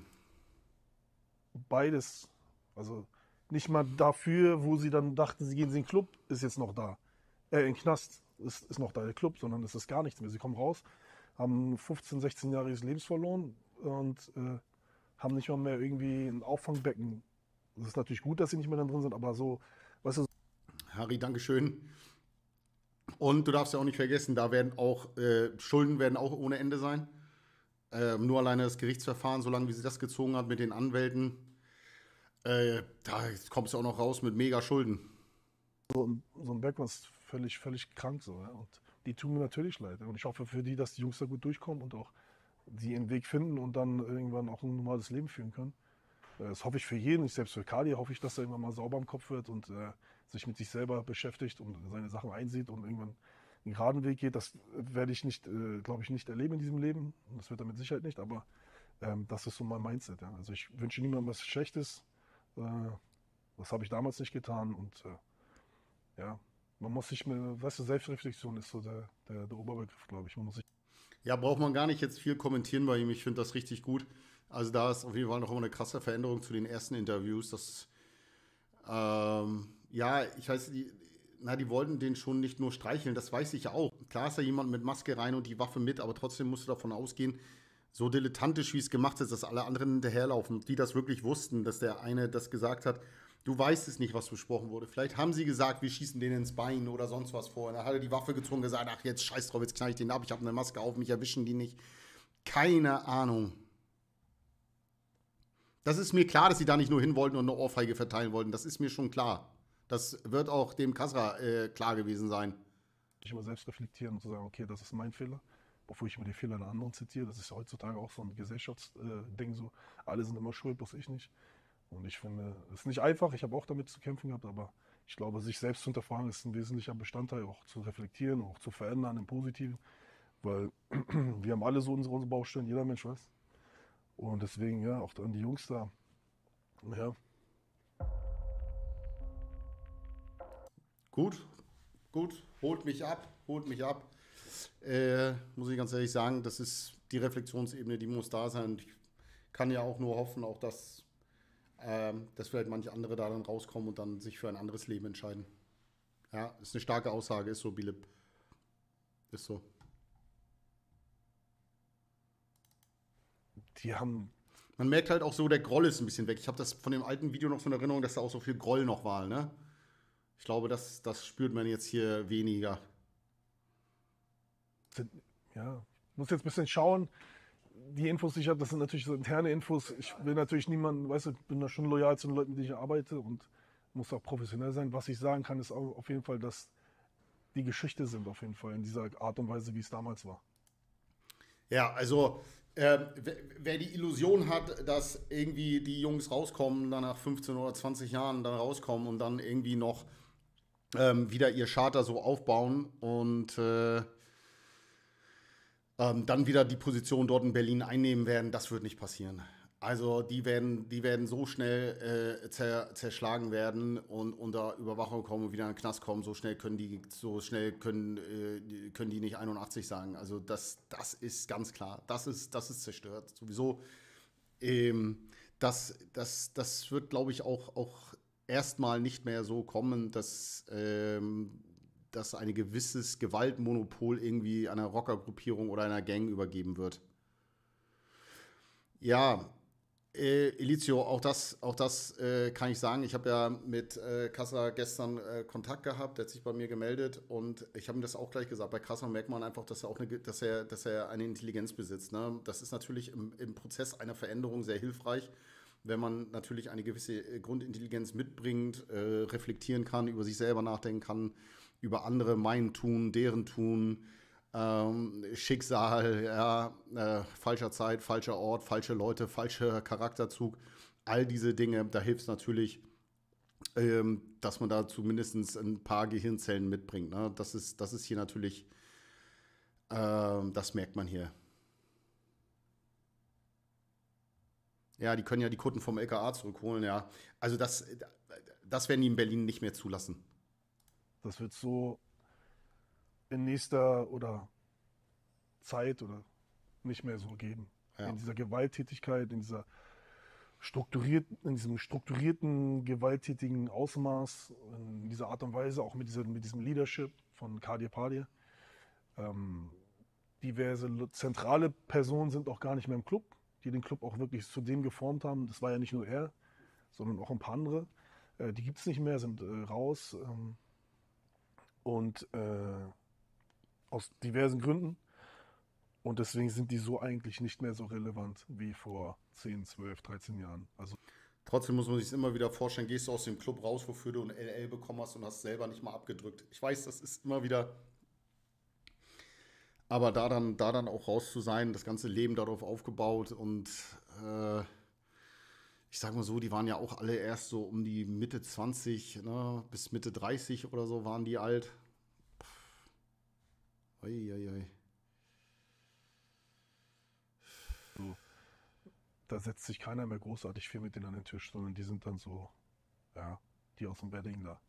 beides. Also nicht mal dafür, wo sie dann dachten, sie gehen in den Club, ist jetzt noch da. Äh, in den Knast ist, ist noch da der Club, sondern es ist gar nichts mehr. Sie kommen raus, haben 15, 16 Jahre ihres Lebens verloren und äh, haben nicht mal mehr irgendwie ein Auffangbecken. Es ist natürlich gut, dass sie nicht mehr da drin sind, aber so, weißt du, Harry, Dankeschön. Und du darfst ja auch nicht vergessen, da werden auch äh, Schulden werden auch ohne Ende sein. Ähm, nur alleine das Gerichtsverfahren, solange wie sie das gezogen hat mit den Anwälten, äh, da kommst du auch noch raus mit mega Schulden. so, ein- so ein Becken ist völlig, völlig krank so. Ja? Und die tun mir natürlich leid. Und ich hoffe für die, dass die Jungs da gut durchkommen und auch die ihren Weg finden und dann irgendwann auch ein normales Leben führen können. Äh, Das hoffe ich für jeden. Selbst für Kali hoffe ich, dass er irgendwann mal sauber im Kopf wird und äh, sich mit sich selber beschäftigt und seine Sachen einsieht und irgendwann einen geraden Weg geht. Das werde ich nicht, äh, glaube ich, nicht erleben in diesem Leben. Das wird er mit Sicherheit nicht, aber ähm, das ist so mein Mindset. Ja. Also ich wünsche niemandem was Schlechtes. Äh, das habe ich damals nicht getan und äh, ja, man muss sich, weißt du, Selbstreflexion ist so der, der, der Oberbegriff, glaube ich. Man muss sich Ja, braucht man gar nicht jetzt viel kommentieren bei ihm. Ich finde das richtig gut. Also da ist auf jeden Fall noch immer eine krasse Veränderung zu den ersten Interviews. Das, ähm, ja, ich weiß, die, na, die wollten den schon nicht nur streicheln, das weiß ich ja auch. Klar ist da jemand mit Maske rein und die Waffe mit, aber trotzdem musst du davon ausgehen, so dilettantisch, wie es gemacht ist, dass alle anderen hinterherlaufen, die das wirklich wussten, dass der eine das gesagt hat. Du weißt es nicht, was besprochen wurde. Vielleicht haben sie gesagt, wir schießen den ins Bein oder sonst was vor. Dann hat er die Waffe gezogen und gesagt, ach jetzt scheiß drauf, jetzt knall ich den ab, ich habe eine Maske auf, mich erwischen die nicht. Keine Ahnung. Das ist mir klar, dass sie da nicht nur hin wollten und eine Ohrfeige verteilen wollten. Das ist mir schon klar. Das wird auch dem Kasra äh, klar gewesen sein. immer selbst reflektieren und zu sagen, okay, das ist mein Fehler, bevor ich immer die Fehler der anderen zitiere. Das ist ja heutzutage auch so ein Gesellschaftsding so. Alle sind immer schuld, bloß ich nicht. Und ich finde, es ist nicht einfach, ich habe auch damit zu kämpfen gehabt, aber ich glaube, sich selbst zu hinterfragen ist ein wesentlicher Bestandteil, auch zu reflektieren, auch zu verändern im Positiven. Weil (clears throat) wir haben alle so unsere, unsere Baustellen, jeder Mensch weiß. Und deswegen, ja, auch an die Jungs da. Ja, Gut, gut, holt mich ab, holt mich ab. Äh, muss ich ganz ehrlich sagen, das ist die Reflexionsebene, die muss da sein. Und ich kann ja auch nur hoffen, auch dass, ähm, dass vielleicht manche andere da dann rauskommen und dann sich für ein anderes Leben entscheiden. Ja, ist eine starke Aussage, ist so, Bilip. Ist so. die haben Man merkt halt auch so, der Groll ist ein bisschen weg. Ich habe das von dem alten Video noch so in Erinnerung, dass da auch so viel Groll noch war, ne? Ich glaube, das, das spürt man jetzt hier weniger. Ja, muss jetzt ein bisschen schauen. Die Infos, die ich habe, das sind natürlich so interne Infos. Ich will natürlich niemanden, weißt du, ich bin da schon loyal zu den Leuten, mit denen ich arbeite und muss auch professionell sein. Was ich sagen kann, ist auch auf jeden Fall, dass die Geschichte sind, auf jeden Fall, in dieser Art und Weise, wie es damals war. Ja, also äh, wer, wer die Illusion hat, dass irgendwie die Jungs rauskommen, dann nach 15 oder 20 Jahren dann rauskommen und dann irgendwie noch ähm, wieder ihr Charter so aufbauen und äh, ähm, dann wieder die Position dort in Berlin einnehmen werden, das wird nicht passieren. Also die werden, die werden so schnell äh, zer, zerschlagen werden und unter Überwachung kommen und wieder in den Knast kommen. So schnell können die, so schnell können, äh, können die nicht 81 sagen. Also das, das ist ganz klar. Das ist, das ist zerstört. Sowieso. Ähm, das, das, das wird, glaube ich, auch, auch erstmal nicht mehr so kommen, dass, ähm, dass ein gewisses Gewaltmonopol irgendwie einer Rockergruppierung oder einer Gang übergeben wird. Ja, äh, Elizio, auch das, auch das äh, kann ich sagen. Ich habe ja mit äh, Kassa gestern äh, Kontakt gehabt, der hat sich bei mir gemeldet und ich habe ihm das auch gleich gesagt. Bei Kassa merkt man einfach, dass er auch eine, dass er, dass er eine Intelligenz besitzt. Ne? Das ist natürlich im, im Prozess einer Veränderung sehr hilfreich, wenn man natürlich eine gewisse äh, Grundintelligenz mitbringt, äh, reflektieren kann, über sich selber nachdenken kann, über andere mein Tun, deren Tun ähm, Schicksal, ja, äh, falscher Zeit, falscher Ort, falsche Leute, falscher Charakterzug, all diese Dinge, da hilft es natürlich, ähm, dass man da zumindest ein paar Gehirnzellen mitbringt. Ne? Das, ist, das ist hier natürlich, ähm, das merkt man hier. Ja, die können ja die Kunden vom LKA zurückholen, ja. Also das, das werden die in Berlin nicht mehr zulassen. Das wird so in nächster oder Zeit oder nicht mehr so geben. Ja. In dieser Gewalttätigkeit, in dieser strukturierten, in diesem strukturierten, gewalttätigen Ausmaß, in dieser Art und Weise, auch mit, dieser, mit diesem Leadership von Kadir Padir. Ähm, diverse zentrale Personen sind auch gar nicht mehr im Club, die den Club auch wirklich zu dem geformt haben. Das war ja nicht nur er, sondern auch ein paar andere. Äh, die gibt es nicht mehr, sind äh, raus. Ähm, und äh, aus diversen Gründen. Und deswegen sind die so eigentlich nicht mehr so relevant wie vor 10, 12, 13 Jahren. Also Trotzdem muss man sich immer wieder vorstellen, gehst du aus dem Club raus, wofür du ein LL bekommen hast und hast selber nicht mal abgedrückt. Ich weiß, das ist immer wieder. Aber da dann, da dann auch raus zu sein, das ganze Leben darauf aufgebaut und äh, ich sag mal so, die waren ja auch alle erst so um die Mitte 20 ne, bis Mitte 30 oder so waren die alt. Uiuiui. da setzt sich keiner mehr großartig viel mit denen an den Tisch, sondern die sind dann so, ja, die aus dem Wedding da.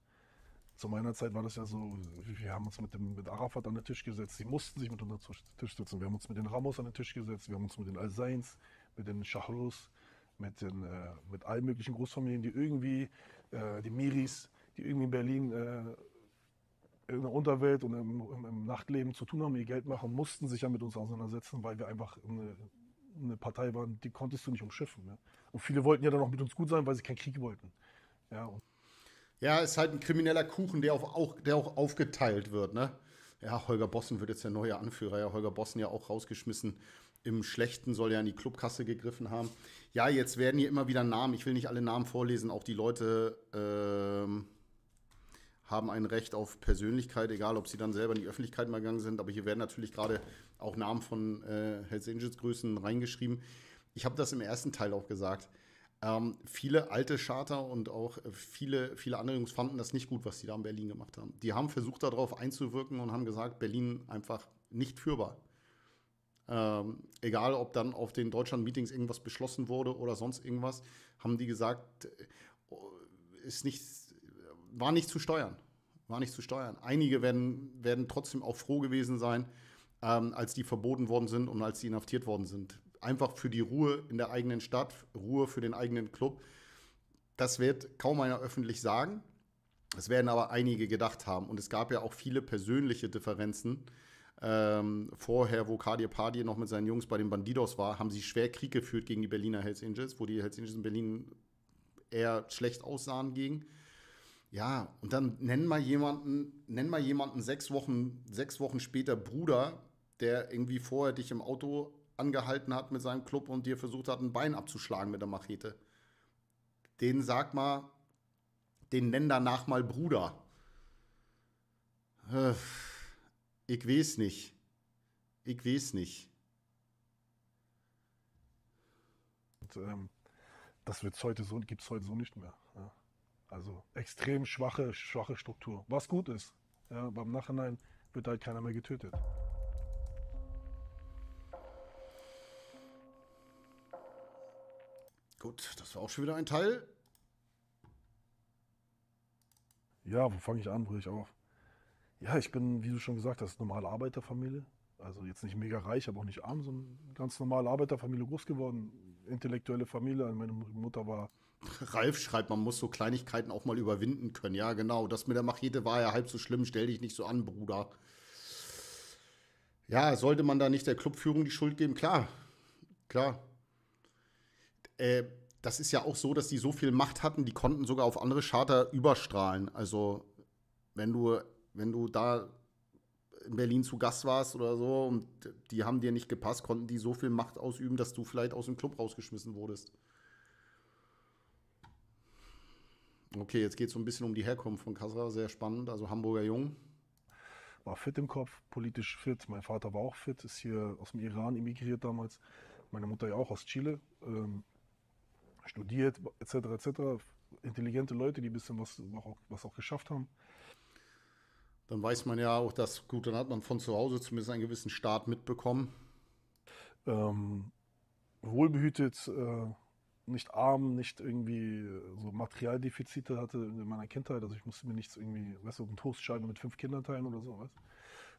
Zu meiner Zeit war das ja so, wir haben uns mit, dem, mit Arafat an den Tisch gesetzt, sie mussten sich mit uns an den Tisch setzen. Wir haben uns mit den Ramos an den Tisch gesetzt, wir haben uns mit den Al-Sains, mit den Shahrus, mit, den, äh, mit allen möglichen Großfamilien, die irgendwie, äh, die Miris, die irgendwie in Berlin äh, in der Unterwelt und im, im, im Nachtleben zu tun haben, ihr Geld machen, mussten sich ja mit uns auseinandersetzen, weil wir einfach eine, eine Partei waren, die konntest du nicht umschiffen. Ja. Und viele wollten ja dann auch mit uns gut sein, weil sie keinen Krieg wollten. Ja, Ja, ist halt ein krimineller Kuchen, der auch, auch, der auch aufgeteilt wird, ne? Ja, Holger Bossen wird jetzt der neue Anführer. Ja, Holger Bossen ja auch rausgeschmissen. Im Schlechten soll ja in die Clubkasse gegriffen haben. Ja, jetzt werden hier immer wieder Namen. Ich will nicht alle Namen vorlesen. Auch die Leute ähm, haben ein Recht auf Persönlichkeit, egal ob sie dann selber in die Öffentlichkeit mal gegangen sind. Aber hier werden natürlich gerade auch Namen von äh, Hells Angels Größen reingeschrieben. Ich habe das im ersten Teil auch gesagt. Ähm, viele alte Charter und auch viele, viele andere Jungs fanden das nicht gut, was die da in Berlin gemacht haben. Die haben versucht, darauf einzuwirken und haben gesagt, Berlin einfach nicht führbar. Ähm, egal, ob dann auf den Deutschland-Meetings irgendwas beschlossen wurde oder sonst irgendwas, haben die gesagt, äh, ist nicht, war nicht zu steuern. War nicht zu steuern. Einige werden, werden trotzdem auch froh gewesen sein, ähm, als die verboten worden sind und als die inhaftiert worden sind. Einfach für die Ruhe in der eigenen Stadt, Ruhe für den eigenen Club. Das wird kaum einer öffentlich sagen. Es werden aber einige gedacht haben. Und es gab ja auch viele persönliche Differenzen. Ähm, vorher, wo Kadir Padi noch mit seinen Jungs bei den Bandidos war, haben sie schwer Krieg geführt gegen die Berliner Hells Angels, wo die Hells Angels in Berlin eher schlecht aussahen gegen. Ja, und dann nenn mal jemanden, nenn mal jemanden sechs Wochen, sechs Wochen später Bruder, der irgendwie vorher dich im Auto angehalten hat mit seinem Club und dir versucht hat, ein Bein abzuschlagen mit der Machete. Den sag mal, den nenn danach mal Bruder. Äh, ich weiß nicht. Ich weiß nicht. Und, ähm, das wird's heute so, gibt es heute so nicht mehr. Ja. Also extrem schwache, schwache Struktur. Was gut ist. Ja, beim Nachhinein wird halt keiner mehr getötet. Gut, das war auch schon wieder ein Teil. Ja, wo fange ich an, wo höre ich auf? Ja, ich bin, wie du schon gesagt hast, normale Arbeiterfamilie. Also jetzt nicht mega reich, aber auch nicht arm, sondern ganz normale Arbeiterfamilie groß geworden. Intellektuelle Familie. Meine Mutter war. (laughs) Ralf schreibt, man muss so Kleinigkeiten auch mal überwinden können. Ja, genau. Das mit der Machete war ja halb so schlimm. Stell dich nicht so an, Bruder. Ja, sollte man da nicht der Clubführung die Schuld geben? Klar. Klar. Äh, das ist ja auch so, dass die so viel Macht hatten, die konnten sogar auf andere Charter überstrahlen. Also, wenn du, wenn du da in Berlin zu Gast warst oder so und die haben dir nicht gepasst, konnten die so viel Macht ausüben, dass du vielleicht aus dem Club rausgeschmissen wurdest. Okay, jetzt geht es so ein bisschen um die Herkunft von Kasra, sehr spannend, also Hamburger Jung. War fit im Kopf, politisch fit. Mein Vater war auch fit, ist hier aus dem Iran emigriert damals. Meine Mutter ja auch aus Chile. Ähm, studiert, etc., etc. Intelligente Leute, die ein bisschen was, was auch geschafft haben dann weiß man ja auch, dass, gut, dann hat man von zu Hause zumindest einen gewissen Start mitbekommen. Ähm, wohlbehütet, äh, nicht arm, nicht irgendwie so Materialdefizite hatte in meiner Kindheit. Also ich musste mir nichts irgendwie, weißt du, eine Toastscheibe mit fünf Kindern teilen oder so, weißt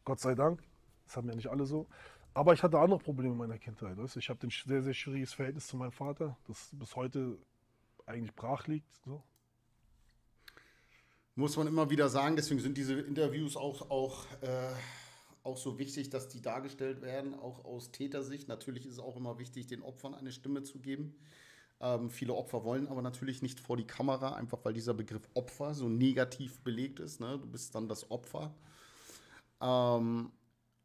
Gott sei Dank. Das haben ja nicht alle so. Aber ich hatte andere Probleme in meiner Kindheit. Weißt? Ich habe ein sehr, sehr schwieriges Verhältnis zu meinem Vater, das bis heute eigentlich brach liegt. So muss man immer wieder sagen, deswegen sind diese Interviews auch, auch, äh, auch so wichtig, dass die dargestellt werden, auch aus Tätersicht. Natürlich ist es auch immer wichtig, den Opfern eine Stimme zu geben. Ähm, viele Opfer wollen aber natürlich nicht vor die Kamera, einfach weil dieser Begriff Opfer so negativ belegt ist. Ne? Du bist dann das Opfer. Ähm,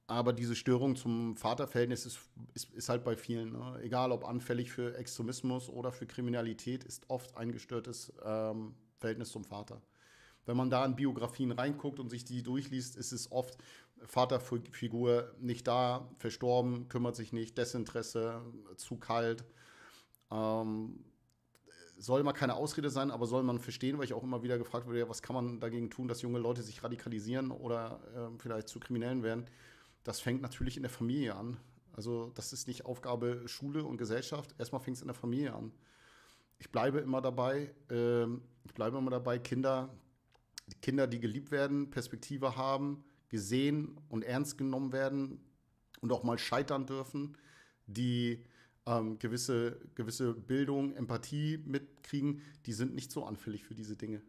aber diese Störung zum Vaterverhältnis ist, ist, ist halt bei vielen, ne? egal ob anfällig für Extremismus oder für Kriminalität, ist oft ein gestörtes ähm, Verhältnis zum Vater. Wenn man da in Biografien reinguckt und sich die durchliest, ist es oft Vaterfigur nicht da, verstorben, kümmert sich nicht, Desinteresse, zu kalt. Ähm, soll mal keine Ausrede sein, aber soll man verstehen, weil ich auch immer wieder gefragt wurde, was kann man dagegen tun, dass junge Leute sich radikalisieren oder äh, vielleicht zu Kriminellen werden. Das fängt natürlich in der Familie an. Also das ist nicht Aufgabe Schule und Gesellschaft. Erstmal fängt es in der Familie an. Ich bleibe immer dabei, äh, ich bleibe immer dabei, Kinder Kinder, die geliebt werden, Perspektive haben, gesehen und ernst genommen werden und auch mal scheitern dürfen, die ähm, gewisse, gewisse Bildung, Empathie mitkriegen, die sind nicht so anfällig für diese Dinge.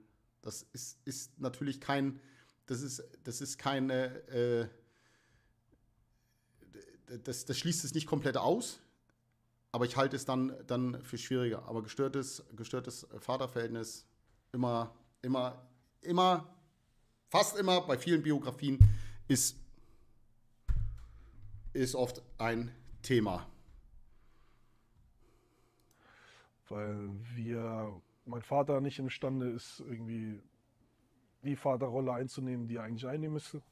Das ist, ist natürlich kein, das ist, das ist keine, äh, das, das schließt es nicht komplett aus, aber ich halte es dann, dann für schwieriger. Aber gestörtes, gestörtes Vaterverhältnis immer, immer immer, fast immer bei vielen Biografien ist, ist oft ein Thema. Weil wir, mein Vater nicht imstande ist, irgendwie die Vaterrolle einzunehmen, die er eigentlich einnehmen müsste.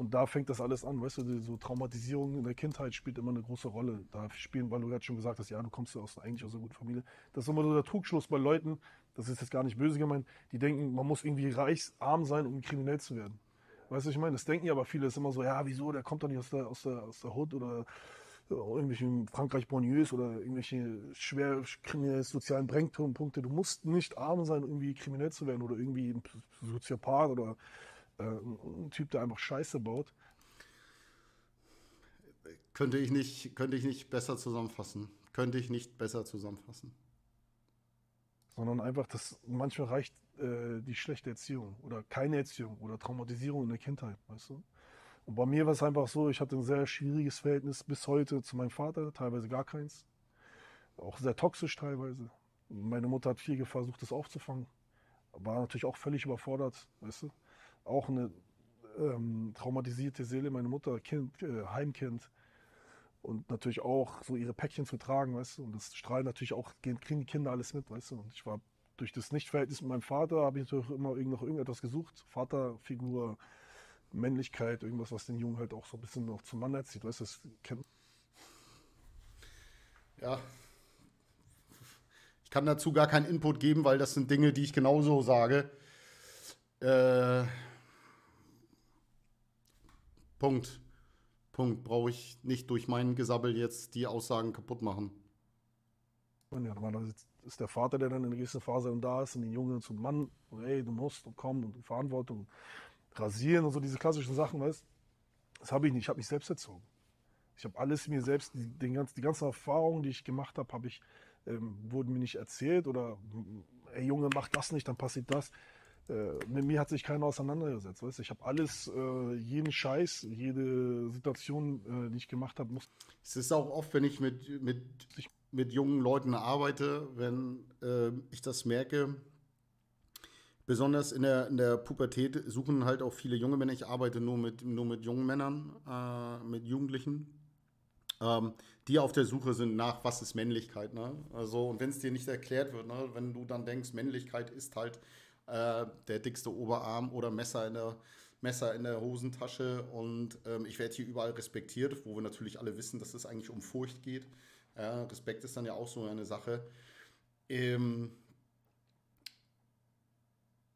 Und da fängt das alles an, weißt du, so Traumatisierung in der Kindheit spielt immer eine große Rolle. Da spielen, weil du gerade schon gesagt hast, ja, du kommst aus, eigentlich aus einer guten Familie. Das ist immer so der Trugschluss bei Leuten, das ist jetzt gar nicht böse gemeint, die denken, man muss irgendwie reich, arm sein, um kriminell zu werden. Weißt du, ich meine, das denken ja aber viele, ist immer so, ja, wieso, der kommt doch nicht aus der, aus der, aus der Hood oder irgendwelchen Frankreich-Bonnieus oder irgendwelche schwer kriminellen sozialen Brennpunkte. Du musst nicht arm sein, irgendwie kriminell zu werden oder irgendwie ein Soziopath oder äh, ein Typ, der einfach Scheiße baut. Könnte ich nicht, könnte ich nicht besser zusammenfassen. Könnte ich nicht besser zusammenfassen. Sondern einfach, dass manchmal reicht äh, die schlechte Erziehung oder keine Erziehung oder Traumatisierung in der Kindheit, weißt du? Und bei mir war es einfach so, ich hatte ein sehr schwieriges Verhältnis bis heute zu meinem Vater, teilweise gar keins. Auch sehr toxisch teilweise. Meine Mutter hat viel versucht, das aufzufangen. War natürlich auch völlig überfordert, weißt du. Auch eine ähm, traumatisierte Seele, meine Mutter, Kind, äh, Heimkind. Und natürlich auch so ihre Päckchen zu tragen, weißt du. Und das strahlt natürlich auch, kriegen die Kinder alles mit, weißt du. Und ich war durch das Nichtverhältnis mit meinem Vater, habe ich natürlich immer noch irgendetwas gesucht. Vaterfigur, Männlichkeit, irgendwas, was den Jungen halt auch so ein bisschen noch zum Mann erzieht. Weißt du, das kennt. Ja. Ich kann dazu gar keinen Input geben, weil das sind Dinge, die ich genauso sage. Äh, Punkt. Punkt. Brauche ich nicht durch meinen Gesabbel jetzt die Aussagen kaputt machen. Ja, dann ist der Vater, der dann in der nächsten Phase dann da ist und den Jungen zum Mann, hey, du musst und komm und Verantwortung rasieren und so diese klassischen Sachen, weißt Das habe ich nicht. Ich habe mich selbst erzogen. Ich habe alles mir selbst, die, den ganzen, die ganzen Erfahrungen, die ich gemacht habe, habe ich, ähm, wurden mir nicht erzählt oder, ey Junge, mach das nicht, dann passiert das. Äh, mit mir hat sich keiner auseinandergesetzt, weißt Ich habe alles, äh, jeden Scheiß, jede Situation, äh, die ich gemacht habe, muss. Es ist auch oft, wenn ich mit, mit, mit jungen Leuten arbeite, wenn äh, ich das merke, besonders in der, in der Pubertät suchen halt auch viele junge Männer. Ich arbeite nur mit, nur mit jungen Männern, äh, mit Jugendlichen, ähm, die auf der Suche sind nach, was ist Männlichkeit. Ne? Also, und wenn es dir nicht erklärt wird, ne? wenn du dann denkst, Männlichkeit ist halt äh, der dickste Oberarm oder Messer in der, Messer in der Hosentasche und ähm, ich werde hier überall respektiert, wo wir natürlich alle wissen, dass es eigentlich um Furcht geht. Ja, Respekt ist dann ja auch so eine Sache. Ähm,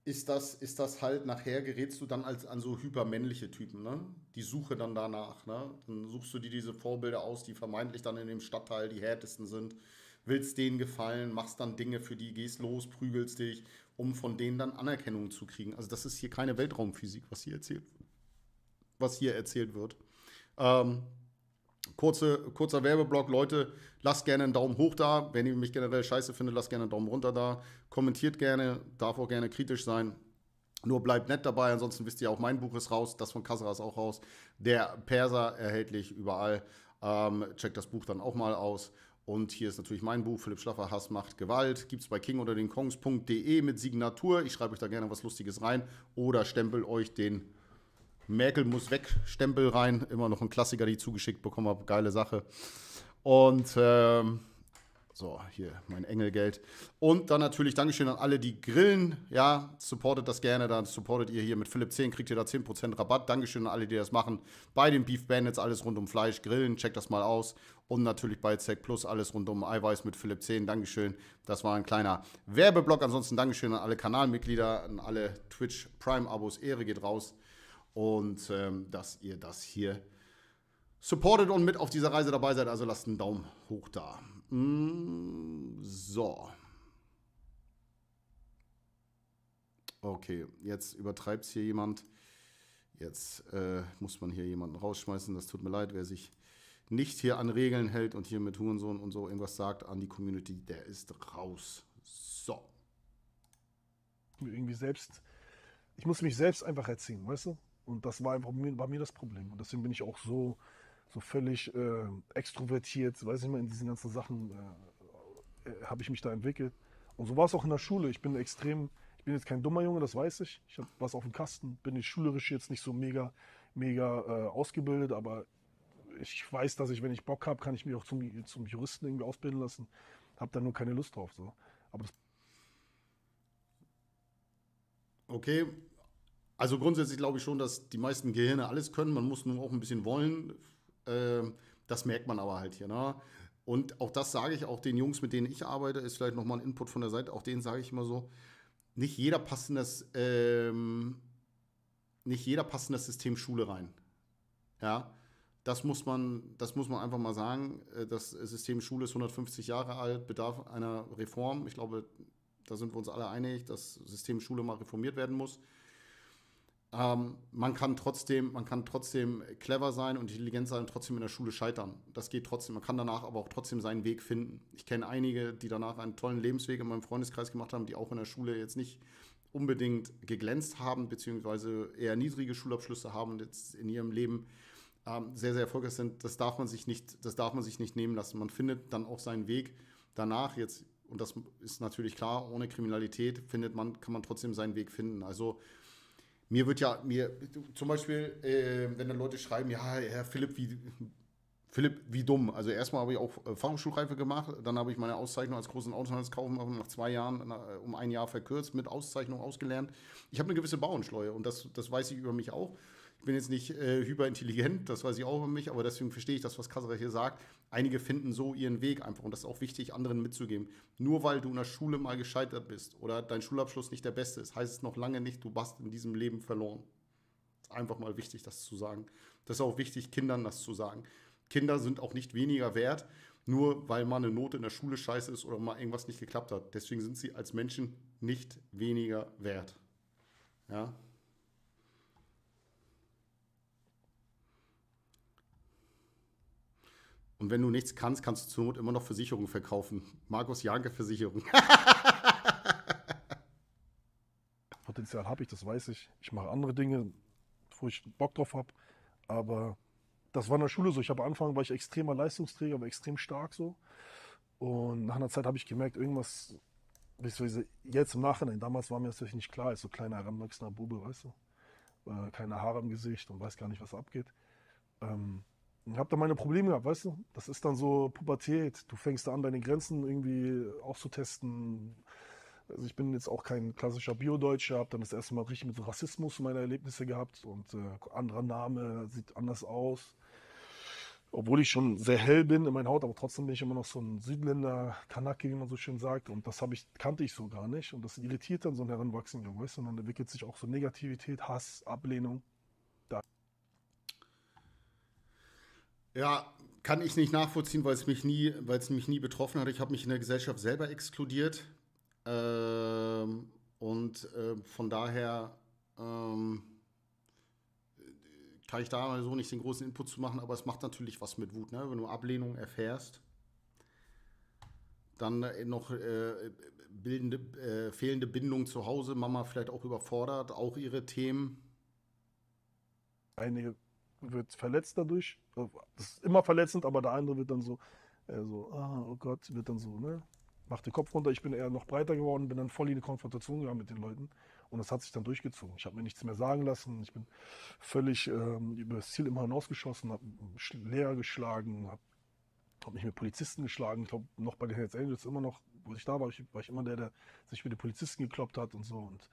ist das, ist das halt, nachher gerätst du dann als, an so hypermännliche Typen, ne? Die Suche dann danach, ne? Dann suchst du dir diese Vorbilder aus, die vermeintlich dann in dem Stadtteil die härtesten sind, willst denen gefallen, machst dann Dinge für die, gehst los, prügelst dich, um von denen dann Anerkennung zu kriegen. Also das ist hier keine Weltraumphysik, was hier erzählt wird. Was hier erzählt wird. Ähm, Kurze, kurzer Werbeblock, Leute, lasst gerne einen Daumen hoch da. Wenn ihr mich generell scheiße findet, lasst gerne einen Daumen runter da. Kommentiert gerne, darf auch gerne kritisch sein. Nur bleibt nett dabei, ansonsten wisst ihr auch, mein Buch ist raus, das von Kasra ist auch raus. Der Perser erhältlich überall. Ähm, checkt das Buch dann auch mal aus. Und hier ist natürlich mein Buch, Philipp Schlaffer, Hass macht Gewalt. Gibt es bei king oder den Kongs.de mit Signatur. Ich schreibe euch da gerne was Lustiges rein. Oder stempel euch den Merkel muss weg, Stempel rein. Immer noch ein Klassiker, die ich zugeschickt bekommen habe. Geile Sache. Und ähm, so, hier mein Engelgeld. Und dann natürlich Dankeschön an alle, die grillen. Ja, supportet das gerne. Dann supportet ihr hier mit Philipp 10, kriegt ihr da 10% Rabatt. Dankeschön an alle, die das machen. Bei den Beef Bandits alles rund um Fleisch, Grillen, checkt das mal aus. Und natürlich bei ZEC Plus alles rund um Eiweiß mit Philipp 10. Dankeschön. Das war ein kleiner Werbeblock. Ansonsten Dankeschön an alle Kanalmitglieder, an alle Twitch Prime-Abos. Ehre geht raus und ähm, dass ihr das hier supportet und mit auf dieser Reise dabei seid. Also lasst einen Daumen hoch da. So. Okay, jetzt übertreibt es hier jemand. Jetzt äh, muss man hier jemanden rausschmeißen. Das tut mir leid, wer sich nicht hier an Regeln hält und hier mit Hurensohn und so irgendwas sagt an die Community, der ist raus. So. Irgendwie selbst, ich muss mich selbst einfach erziehen, weißt du? Und das war einfach bei mir das Problem. Und deswegen bin ich auch so, so völlig äh, extrovertiert, weiß ich mal, in diesen ganzen Sachen äh, äh, habe ich mich da entwickelt. Und so war es auch in der Schule. Ich bin extrem, ich bin jetzt kein dummer Junge, das weiß ich. Ich habe was auf dem Kasten, bin ich schulerisch jetzt nicht so mega, mega äh, ausgebildet, aber ich weiß, dass ich, wenn ich Bock habe, kann ich mich auch zum, zum Juristen irgendwie ausbilden lassen. Habe da nur keine Lust drauf. So. Aber okay, also grundsätzlich glaube ich schon, dass die meisten Gehirne alles können. Man muss nur auch ein bisschen wollen. Ähm, das merkt man aber halt hier. Ne? Und auch das sage ich auch den Jungs, mit denen ich arbeite, ist vielleicht nochmal ein Input von der Seite. Auch denen sage ich immer so: Nicht jeder passt in das, ähm, nicht jeder passt in das System Schule rein. Ja. Das muss man, das muss man einfach mal sagen. Äh, das System Schule ist 150 Jahre alt, bedarf einer Reform. Ich glaube, da sind wir uns alle einig, dass das System Schule mal reformiert werden muss. Ähm, man, kann trotzdem, man kann trotzdem clever sein und intelligent sein und trotzdem in der Schule scheitern. Das geht trotzdem. Man kann danach aber auch trotzdem seinen Weg finden. Ich kenne einige, die danach einen tollen Lebensweg in meinem Freundeskreis gemacht haben, die auch in der Schule jetzt nicht unbedingt geglänzt haben, beziehungsweise eher niedrige Schulabschlüsse haben und jetzt in ihrem Leben ähm, sehr, sehr erfolgreich sind. Das darf man sich nicht, das darf man sich nicht nehmen lassen. Man findet dann auch seinen Weg danach jetzt, und das ist natürlich klar, ohne Kriminalität findet man, kann man trotzdem seinen Weg finden. Also mir wird ja, mir, zum Beispiel, äh, wenn dann Leute schreiben, ja, Herr Philipp, wie, Philipp, wie dumm. Also erstmal habe ich auch äh, Fachhochschulreife gemacht, dann habe ich meine Auszeichnung als großen Autohandelskaufmann nach zwei Jahren um ein Jahr verkürzt, mit Auszeichnung ausgelernt. Ich habe eine gewisse Bauernschleue und das, das weiß ich über mich auch. Bin jetzt nicht äh, hyperintelligent, das weiß ich auch über mich, aber deswegen verstehe ich das, was Kasserer hier sagt. Einige finden so ihren Weg einfach und das ist auch wichtig, anderen mitzugeben. Nur weil du in der Schule mal gescheitert bist oder dein Schulabschluss nicht der beste ist, heißt es noch lange nicht, du hast in diesem Leben verloren. ist einfach mal wichtig, das zu sagen. Das ist auch wichtig, Kindern das zu sagen. Kinder sind auch nicht weniger wert, nur weil mal eine Note in der Schule scheiße ist oder mal irgendwas nicht geklappt hat. Deswegen sind sie als Menschen nicht weniger wert. Ja, Und wenn du nichts kannst, kannst du zur Not immer noch Versicherungen verkaufen. Markus Janke Versicherung. (laughs) Potenzial habe ich, das weiß ich. Ich mache andere Dinge, wo ich Bock drauf habe. Aber das war in der Schule so. Ich habe angefangen, war ich extremer Leistungsträger, aber extrem stark so. Und nach einer Zeit habe ich gemerkt, irgendwas, beziehungsweise jetzt im Nachhinein, damals war mir das natürlich nicht klar, ist so kleiner heranwachsender Bube, weißt du. Äh, keine Haare im Gesicht und weiß gar nicht, was abgeht. Ähm, ich habe da meine Probleme gehabt, weißt du? Das ist dann so Pubertät. Du fängst da an, deine Grenzen irgendwie auszutesten. Also ich bin jetzt auch kein klassischer Bio-Deutscher, habe dann das erste Mal richtig mit Rassismus meine Erlebnisse gehabt und äh, anderer Name sieht anders aus. Obwohl ich schon sehr hell bin in meiner Haut, aber trotzdem bin ich immer noch so ein Südländer, Kanake, wie man so schön sagt. Und das ich, kannte ich so gar nicht. Und das irritiert dann so ein Heranwachsender, weißt du? Und dann entwickelt sich auch so Negativität, Hass, Ablehnung. Ja, kann ich nicht nachvollziehen, weil es mich nie, weil es mich nie betroffen hat. Ich habe mich in der Gesellschaft selber exkludiert. Ähm, und äh, von daher ähm, kann ich da so nicht den großen Input zu machen, aber es macht natürlich was mit Wut. Ne? Wenn du Ablehnung erfährst, dann äh, noch äh, bildende, äh, fehlende Bindung zu Hause, Mama vielleicht auch überfordert, auch ihre Themen. Einige wird verletzt dadurch. Das ist immer verletzend, aber der andere wird dann so, äh, so ah, oh Gott, wird dann so, ne? Macht den Kopf runter. Ich bin eher noch breiter geworden, bin dann voll in die Konfrontation gegangen mit den Leuten. Und das hat sich dann durchgezogen. Ich habe mir nichts mehr sagen lassen. Ich bin völlig ähm, über das Ziel immer hinausgeschossen, habe Lehrer geschlagen, habe hab mich mit Polizisten geschlagen. Ich glaube, noch bei den Hells Angels immer noch, wo ich da war, ich, war ich immer der, der sich mit den Polizisten gekloppt hat und so. Und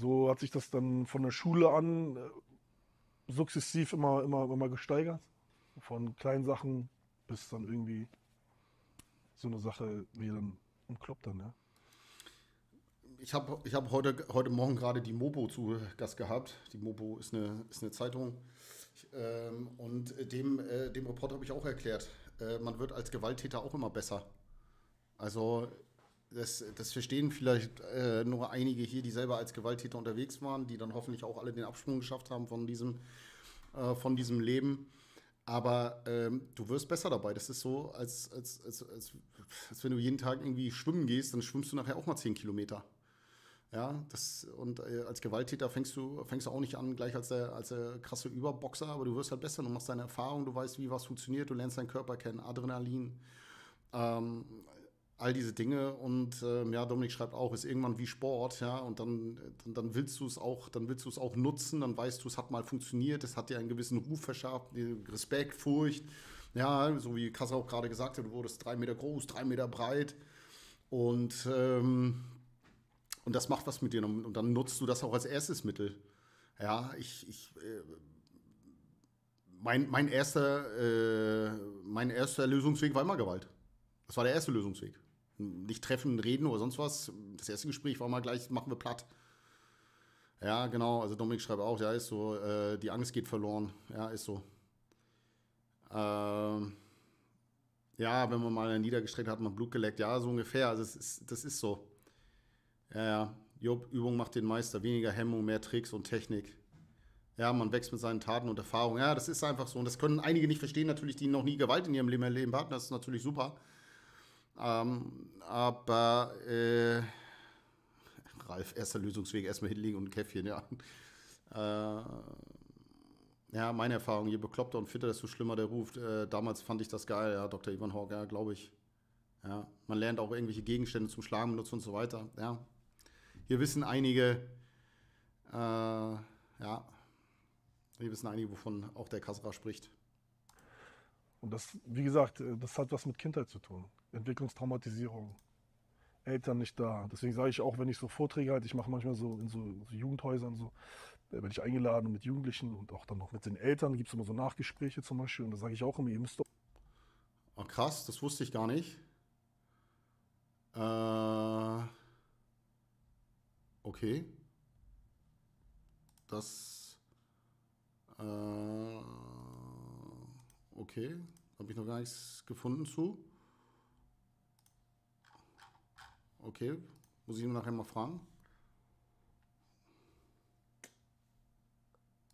so hat sich das dann von der Schule an äh, sukzessiv immer, immer, immer gesteigert. Von kleinen Sachen bis dann irgendwie so eine Sache wie dann umkloppt dann, ja. Ich habe ich hab heute, heute Morgen gerade die Mobo zu Gast gehabt. Die Mobo ist eine, ist eine Zeitung. Ähm, und dem, äh, dem Reporter habe ich auch erklärt, äh, man wird als Gewalttäter auch immer besser. Also das, das verstehen vielleicht äh, nur einige hier, die selber als Gewalttäter unterwegs waren, die dann hoffentlich auch alle den Absprung geschafft haben von diesem, äh, von diesem Leben. Aber ähm, du wirst besser dabei. Das ist so, als, als, als, als, als wenn du jeden Tag irgendwie schwimmen gehst, dann schwimmst du nachher auch mal 10 Kilometer. Ja, das, und äh, als Gewalttäter fängst du, fängst du auch nicht an, gleich als der, als der krasse Überboxer, aber du wirst halt besser. Du machst deine Erfahrung, du weißt, wie was funktioniert, du lernst deinen Körper kennen, Adrenalin. Ähm, all diese Dinge und äh, ja, Dominik schreibt auch, ist irgendwann wie Sport, ja, und dann, dann, dann willst du es auch, dann willst du es auch nutzen, dann weißt du, es hat mal funktioniert, es hat dir einen gewissen Ruf verschafft, Respekt, Furcht, ja, so wie Kassa auch gerade gesagt hat, du wurdest drei Meter groß, drei Meter breit und, ähm, und das macht was mit dir und dann nutzt du das auch als erstes Mittel. Ja, ich, ich äh, mein, mein, erster, äh, mein erster Lösungsweg war immer Gewalt. Das war der erste Lösungsweg nicht treffen, reden oder sonst was. Das erste Gespräch war mal gleich, machen wir platt. Ja, genau. Also Dominik schreibt auch, ja, ist so, äh, die Angst geht verloren. Ja, ist so. Ähm, ja, wenn man mal niedergestreckt hat, man Blut geleckt. Ja, so ungefähr. Also das ist, das ist so. Ja, ja. Job, Übung macht den Meister. Weniger Hemmung, mehr Tricks und Technik. Ja, man wächst mit seinen Taten und Erfahrungen. Ja, das ist einfach so. Und das können einige nicht verstehen, natürlich, die noch nie Gewalt in ihrem Leben erleben hatten. Das ist natürlich super. Ähm, aber äh, Ralf, erster Lösungsweg, erstmal hinlegen und ein Käffchen, ja. Äh, ja, meine Erfahrung, je bekloppter und fitter, desto schlimmer der ruft. Äh, damals fand ich das geil, ja, Dr. Ivan Hawk, ja, glaube ich. Ja, man lernt auch irgendwelche Gegenstände zum Schlagen benutzen und so weiter. Ja, hier wissen einige, äh, ja, hier wissen einige, wovon auch der Kasra spricht. Und das, wie gesagt, äh, das hat was mit Kindheit zu tun. Entwicklungstraumatisierung. Eltern nicht da. Deswegen sage ich auch, wenn ich so Vorträge halte, ich mache manchmal so in so, so Jugendhäusern so, da werde ich eingeladen mit Jugendlichen und auch dann noch mit den Eltern, gibt es immer so Nachgespräche zum Beispiel und da sage ich auch immer, ihr müsst doch. Oh, krass, das wusste ich gar nicht. Äh, okay. Das. Äh, okay. Habe ich noch gar nichts gefunden zu. Okay. Muss ich ihn nachher mal fragen.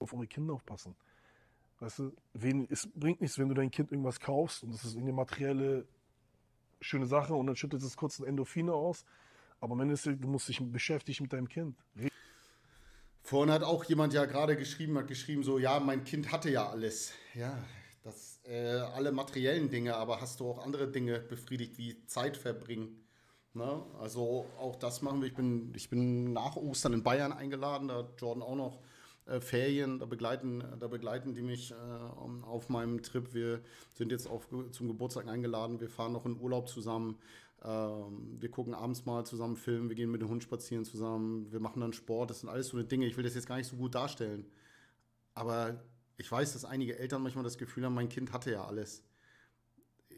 auf eure Kinder aufpassen. Weißt du, wen, es bringt nichts, wenn du dein Kind irgendwas kaufst und das ist irgendeine materielle schöne Sache und dann schüttet es kurz ein Endorphine aus. Aber am Ende du musst dich beschäftigen mit deinem Kind. Vorhin hat auch jemand ja gerade geschrieben, hat geschrieben so, ja, mein Kind hatte ja alles. Ja, das, äh, alle materiellen Dinge, aber hast du auch andere Dinge befriedigt, wie Zeit verbringen. Ne? Also auch das machen wir. Ich bin, ich bin nach Ostern in Bayern eingeladen, da hat Jordan auch noch äh, Ferien, da begleiten, da begleiten die mich äh, auf meinem Trip. Wir sind jetzt auf, zum Geburtstag eingeladen, wir fahren noch in Urlaub zusammen. Ähm, wir gucken abends mal zusammen Film, wir gehen mit dem Hund spazieren zusammen, wir machen dann Sport, das sind alles so eine Dinge. Ich will das jetzt gar nicht so gut darstellen. Aber ich weiß, dass einige Eltern manchmal das Gefühl haben, mein Kind hatte ja alles.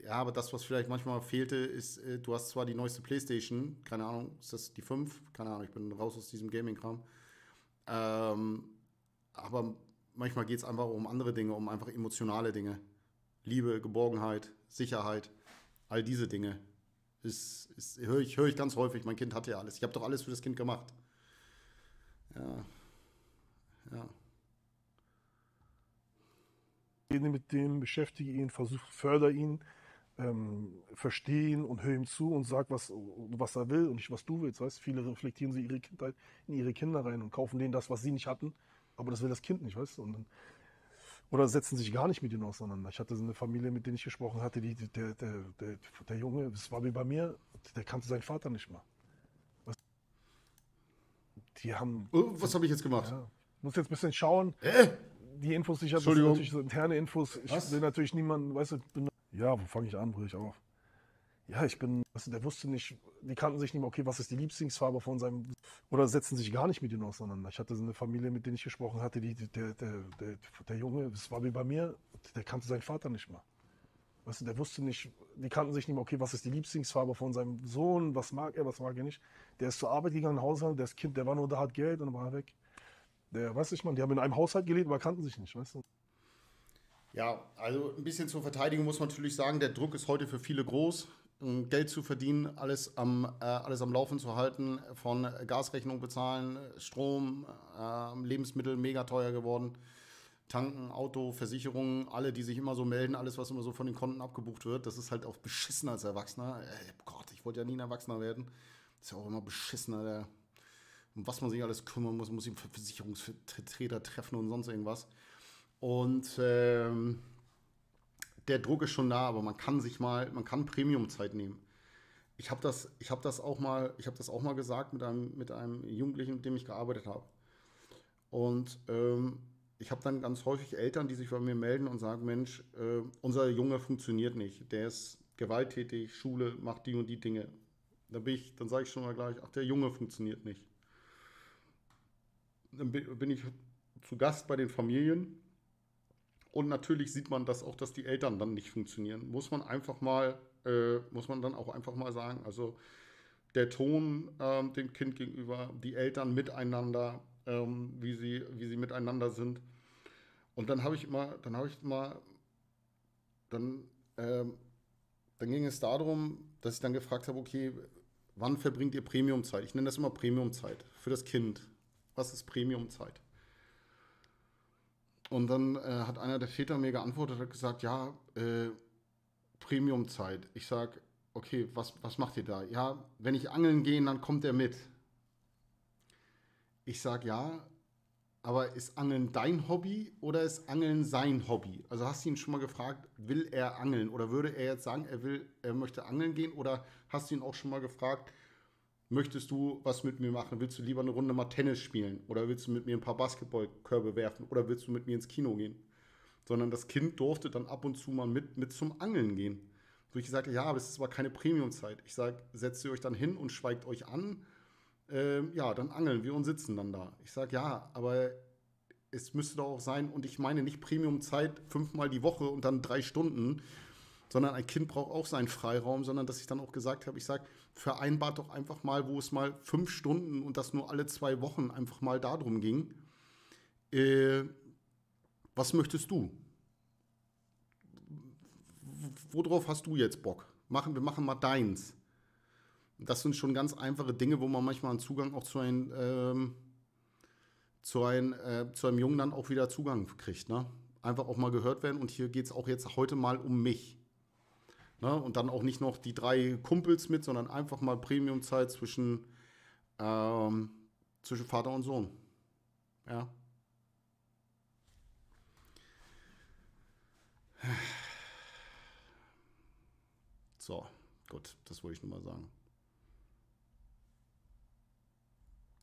Ja, aber das, was vielleicht manchmal fehlte, ist, äh, du hast zwar die neueste Playstation, keine Ahnung, ist das die 5? Keine Ahnung, ich bin raus aus diesem Gaming-Kram. Ähm, aber manchmal geht es einfach um andere Dinge, um einfach emotionale Dinge. Liebe, Geborgenheit, Sicherheit, all diese Dinge. Ist, ist, höre ich, hör ich ganz häufig, mein Kind hatte ja alles. Ich habe doch alles für das Kind gemacht. Ja. Ja. Rede mit dem, beschäftige ihn, versuch, förder ihn, ähm, verstehen und hör ihm zu und sag, was, was er will und nicht, was du willst. Weißt? Viele reflektieren sie ihre Kindheit in ihre Kinder rein und kaufen denen das, was sie nicht hatten aber das will das Kind nicht, weißt du? Und dann, oder setzen sich gar nicht mit ihnen auseinander. Ich hatte so eine Familie, mit denen ich gesprochen hatte, die, der, der, der, der Junge, das war wie bei mir, der kannte seinen Vater nicht mal. Die haben. Oh, was habe ich jetzt gemacht? Ja, muss jetzt ein bisschen schauen. Äh? Die Infos, die ich habe, sind natürlich so interne Infos. Ich was? will natürlich niemanden, weißt du, bin, ja, wo fange ich an, brüche ich auf. Ja, ich bin, du, der wusste nicht, die kannten sich nicht mehr, okay, was ist die Lieblingsfarbe von seinem, oder setzen sich gar nicht mit ihnen auseinander. Ich hatte so eine Familie, mit denen ich gesprochen hatte, die, der, der, der, der Junge, das war wie bei mir, der kannte seinen Vater nicht mehr. Weißt du, der wusste nicht, die kannten sich nicht mehr, okay, was ist die Lieblingsfarbe von seinem Sohn, was mag er, was mag er nicht. Der ist zur Arbeit gegangen, Haushalt, das Kind, der war nur da, hat Geld und dann war er weg. Der, weiß ich man, die haben in einem Haushalt gelebt, aber kannten sich nicht, weißt du. Ja, also ein bisschen zur Verteidigung muss man natürlich sagen, der Druck ist heute für viele groß. Geld zu verdienen, alles am, äh, alles am Laufen zu halten, von Gasrechnung bezahlen, Strom, äh, Lebensmittel mega teuer geworden, Tanken, Auto, Versicherungen, alle, die sich immer so melden, alles, was immer so von den Konten abgebucht wird, das ist halt auch beschissen als Erwachsener. Äh, Gott, ich wollte ja nie ein Erwachsener werden. Das ist ja auch immer beschissener, der, um was man sich alles kümmern muss, muss ich Versicherungsvertreter treffen und sonst irgendwas. Und ähm, der Druck ist schon da, aber man kann sich mal, man kann Premium-Zeit nehmen. Ich habe das, ich habe das auch mal, ich habe das auch mal gesagt mit einem, mit einem Jugendlichen, mit dem ich gearbeitet habe. Und ähm, ich habe dann ganz häufig Eltern, die sich bei mir melden und sagen, Mensch, äh, unser Junge funktioniert nicht, der ist gewalttätig, Schule macht die und die Dinge. Dann bin ich, dann sage ich schon mal gleich, ach, der Junge funktioniert nicht. Bin ich zu Gast bei den Familien und natürlich sieht man das auch, dass die Eltern dann nicht funktionieren. Muss man einfach mal, äh, muss man dann auch einfach mal sagen. Also der Ton ähm, dem Kind gegenüber, die Eltern miteinander, ähm, wie, sie, wie sie miteinander sind. Und dann habe ich immer, dann habe ich mal dann, ähm, dann ging es darum, dass ich dann gefragt habe, okay, wann verbringt ihr Premiumzeit? Ich nenne das immer Premiumzeit für das Kind. Was ist Premiumzeit? Und dann äh, hat einer der Väter mir geantwortet, hat gesagt, ja, äh, Premiumzeit. Ich sage, okay, was, was macht ihr da? Ja, wenn ich angeln gehe, dann kommt er mit. Ich sage, ja, aber ist Angeln dein Hobby oder ist Angeln sein Hobby? Also hast du ihn schon mal gefragt, will er angeln oder würde er jetzt sagen, er will, er möchte angeln gehen oder hast du ihn auch schon mal gefragt, möchtest du was mit mir machen? Willst du lieber eine Runde mal Tennis spielen oder willst du mit mir ein paar Basketballkörbe werfen oder willst du mit mir ins Kino gehen? Sondern das Kind durfte dann ab und zu mal mit, mit zum Angeln gehen. Wo ich gesagt habe, ja, aber es ist aber keine Premiumzeit. Ich sage, setzt ihr euch dann hin und schweigt euch an ähm, ja, dann angeln wir und sitzen dann da. Ich sage, ja, aber es müsste doch auch sein, und ich meine nicht Premium-Zeit fünfmal die Woche und dann drei Stunden, sondern ein Kind braucht auch seinen Freiraum, sondern dass ich dann auch gesagt habe, ich sage, vereinbart doch einfach mal, wo es mal fünf Stunden und das nur alle zwei Wochen einfach mal darum ging. Äh, was möchtest du? Worauf hast du jetzt Bock? Machen, wir machen mal deins. Das sind schon ganz einfache Dinge, wo man manchmal einen Zugang auch zu einem, ähm, zu, ein, äh, zu einem Jungen dann auch wieder Zugang kriegt. Ne? Einfach auch mal gehört werden und hier geht es auch jetzt heute mal um mich. Ne? Und dann auch nicht noch die drei Kumpels mit, sondern einfach mal Premiumzeit zwischen, ähm, zwischen Vater und Sohn. Ja. So, gut, das wollte ich nur mal sagen.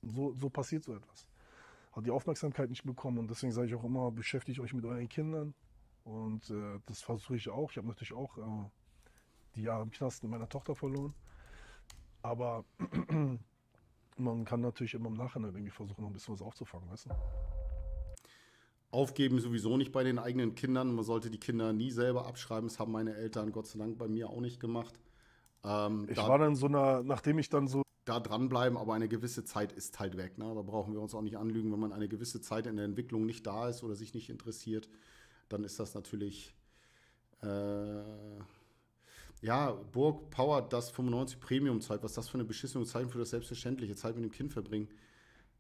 So, so passiert so etwas. Hat die Aufmerksamkeit nicht bekommen und deswegen sage ich auch immer, beschäftigt euch mit euren Kindern. Und äh, das versuche ich auch. Ich habe natürlich auch äh, die Jahre im Knast mit meiner Tochter verloren. Aber (clears throat) man kann natürlich immer im Nachhinein irgendwie versuchen, noch ein bisschen was aufzufangen, weißt du? Aufgeben sowieso nicht bei den eigenen Kindern. Man sollte die Kinder nie selber abschreiben. Das haben meine Eltern Gott sei Dank bei mir auch nicht gemacht. Ähm, ich da war dann so einer, nachdem ich dann so da dranbleiben, aber eine gewisse Zeit ist halt weg. Ne? Da brauchen wir uns auch nicht anlügen, wenn man eine gewisse Zeit in der Entwicklung nicht da ist oder sich nicht interessiert, dann ist das natürlich. Äh, ja, Burg Power, das 95 Premium Zeit, was das für eine beschissene Zeit für das selbstverständliche Zeit mit dem Kind verbringen.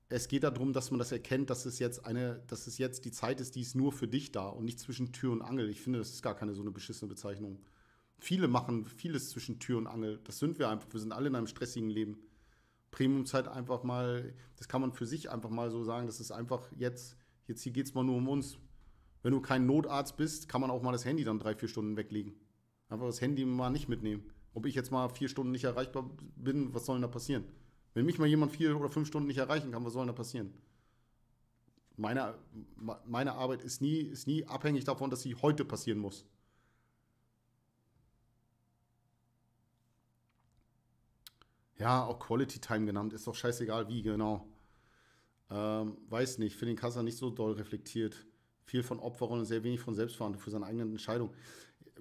Es geht darum, dass man das erkennt, dass es jetzt eine, dass es jetzt die Zeit ist, die ist nur für dich da und nicht zwischen Tür und Angel. Ich finde, das ist gar keine so eine beschissene Bezeichnung. Viele machen vieles zwischen Tür und Angel. Das sind wir einfach. Wir sind alle in einem stressigen Leben. Premium-Zeit einfach mal, das kann man für sich einfach mal so sagen, das ist einfach jetzt, jetzt hier geht es mal nur um uns. Wenn du kein Notarzt bist, kann man auch mal das Handy dann drei, vier Stunden weglegen. Einfach das Handy mal nicht mitnehmen. Ob ich jetzt mal vier Stunden nicht erreichbar bin, was soll denn da passieren? Wenn mich mal jemand vier oder fünf Stunden nicht erreichen kann, was soll denn da passieren? Meine, meine Arbeit ist nie, ist nie abhängig davon, dass sie heute passieren muss. Ja, auch Quality Time genannt, ist doch scheißegal wie, genau. Ähm, weiß nicht, finde den Kasser nicht so doll reflektiert. Viel von und sehr wenig von Selbstverantwortung für seine eigenen Entscheidungen.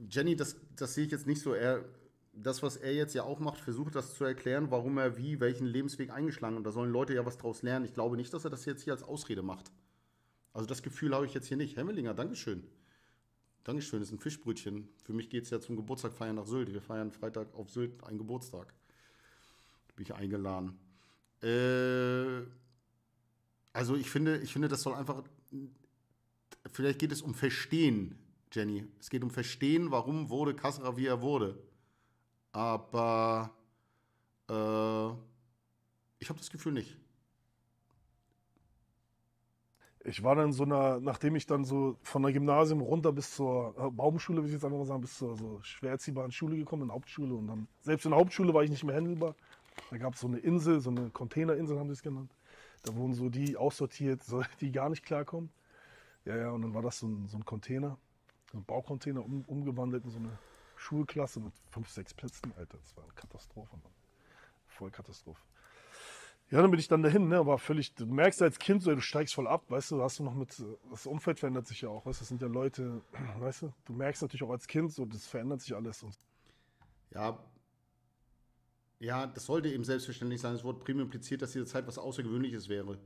Jenny, das, das sehe ich jetzt nicht so. Er, das, was er jetzt ja auch macht, versucht das zu erklären, warum er wie, welchen Lebensweg eingeschlagen. Und da sollen Leute ja was draus lernen. Ich glaube nicht, dass er das jetzt hier als Ausrede macht. Also das Gefühl habe ich jetzt hier nicht. Hemmelinger, Dankeschön. Dankeschön, das ist ein Fischbrötchen. Für mich geht es ja zum Geburtstag feiern nach Sylt. Wir feiern Freitag auf Sylt einen Geburtstag bin ich eingeladen. Äh, also ich finde, ich finde, das soll einfach, vielleicht geht es um Verstehen, Jenny. Es geht um Verstehen, warum wurde Kassera, wie er wurde. Aber äh, ich habe das Gefühl nicht. Ich war dann so einer, nachdem ich dann so von der Gymnasium runter bis zur äh, Baumschule, wie ich jetzt einfach mal sagen, bis zur so schwer erziehbaren Schule gekommen, in der Hauptschule. Und dann, selbst in der Hauptschule war ich nicht mehr handelbar. Da gab es so eine Insel, so eine Containerinsel haben sie es genannt. Da wurden so die aussortiert, so, die gar nicht klarkommen. Ja, ja, und dann war das so ein, so ein Container, so ein Baucontainer um, umgewandelt in so eine Schulklasse mit fünf, sechs Plätzen, Alter. Das war eine Katastrophe, Mann. Voll Katastrophe. Ja, dann bin ich dann dahin, ne, war völlig, du merkst als Kind so, du steigst voll ab, weißt du, hast du noch mit, das Umfeld verändert sich ja auch, weißt du, das sind ja Leute, (clears throat) weißt du, du merkst natürlich auch als Kind so, das verändert sich alles. Und ja, ja, das sollte eben selbstverständlich sein. Es wurde Premium impliziert, dass diese Zeit was Außergewöhnliches wäre.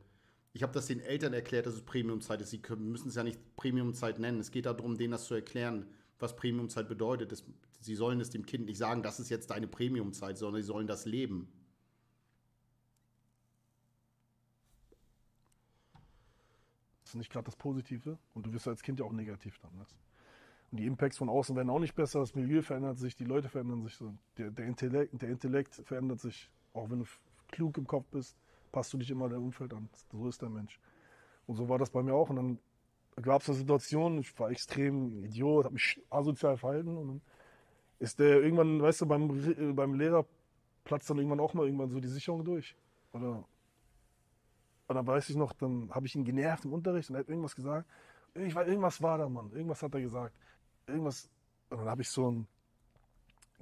Ich habe das den Eltern erklärt, dass es Premium-Zeit ist. Sie müssen es ja nicht Premium-Zeit nennen. Es geht darum, denen das zu erklären. was Premiumzeit bedeutet. Das, sie sollen es dem Kind nicht sagen, das ist jetzt deine Premiumzeit, sondern sie sollen das leben. Das ist nicht gerade das Positive und du wirst als Kind ja auch negativ dann. Weißt? Und die Impacts von außen werden auch nicht besser, das Milieu verändert sich, die Leute verändern sich, der, der, Intellekt, der Intellekt verändert sich, auch wenn du klug im Kopf bist, passt du dich immer dein Umfeld an. So ist der Mensch. Und so war das bei mir auch. Und dann gab es eine Situation, ich war extrem Idiot, habe mich asozial verhalten. Und dann ist der irgendwann, weißt du, beim, beim Lehrer platzt dann irgendwann auch mal irgendwann so die Sicherung durch. Oder und dann weiß ich noch, dann habe ich ihn genervt im Unterricht und er hat irgendwas gesagt. Irgendwas war da, Mann. Irgendwas hat er gesagt. Irgendwas. Und dann habe ich so ein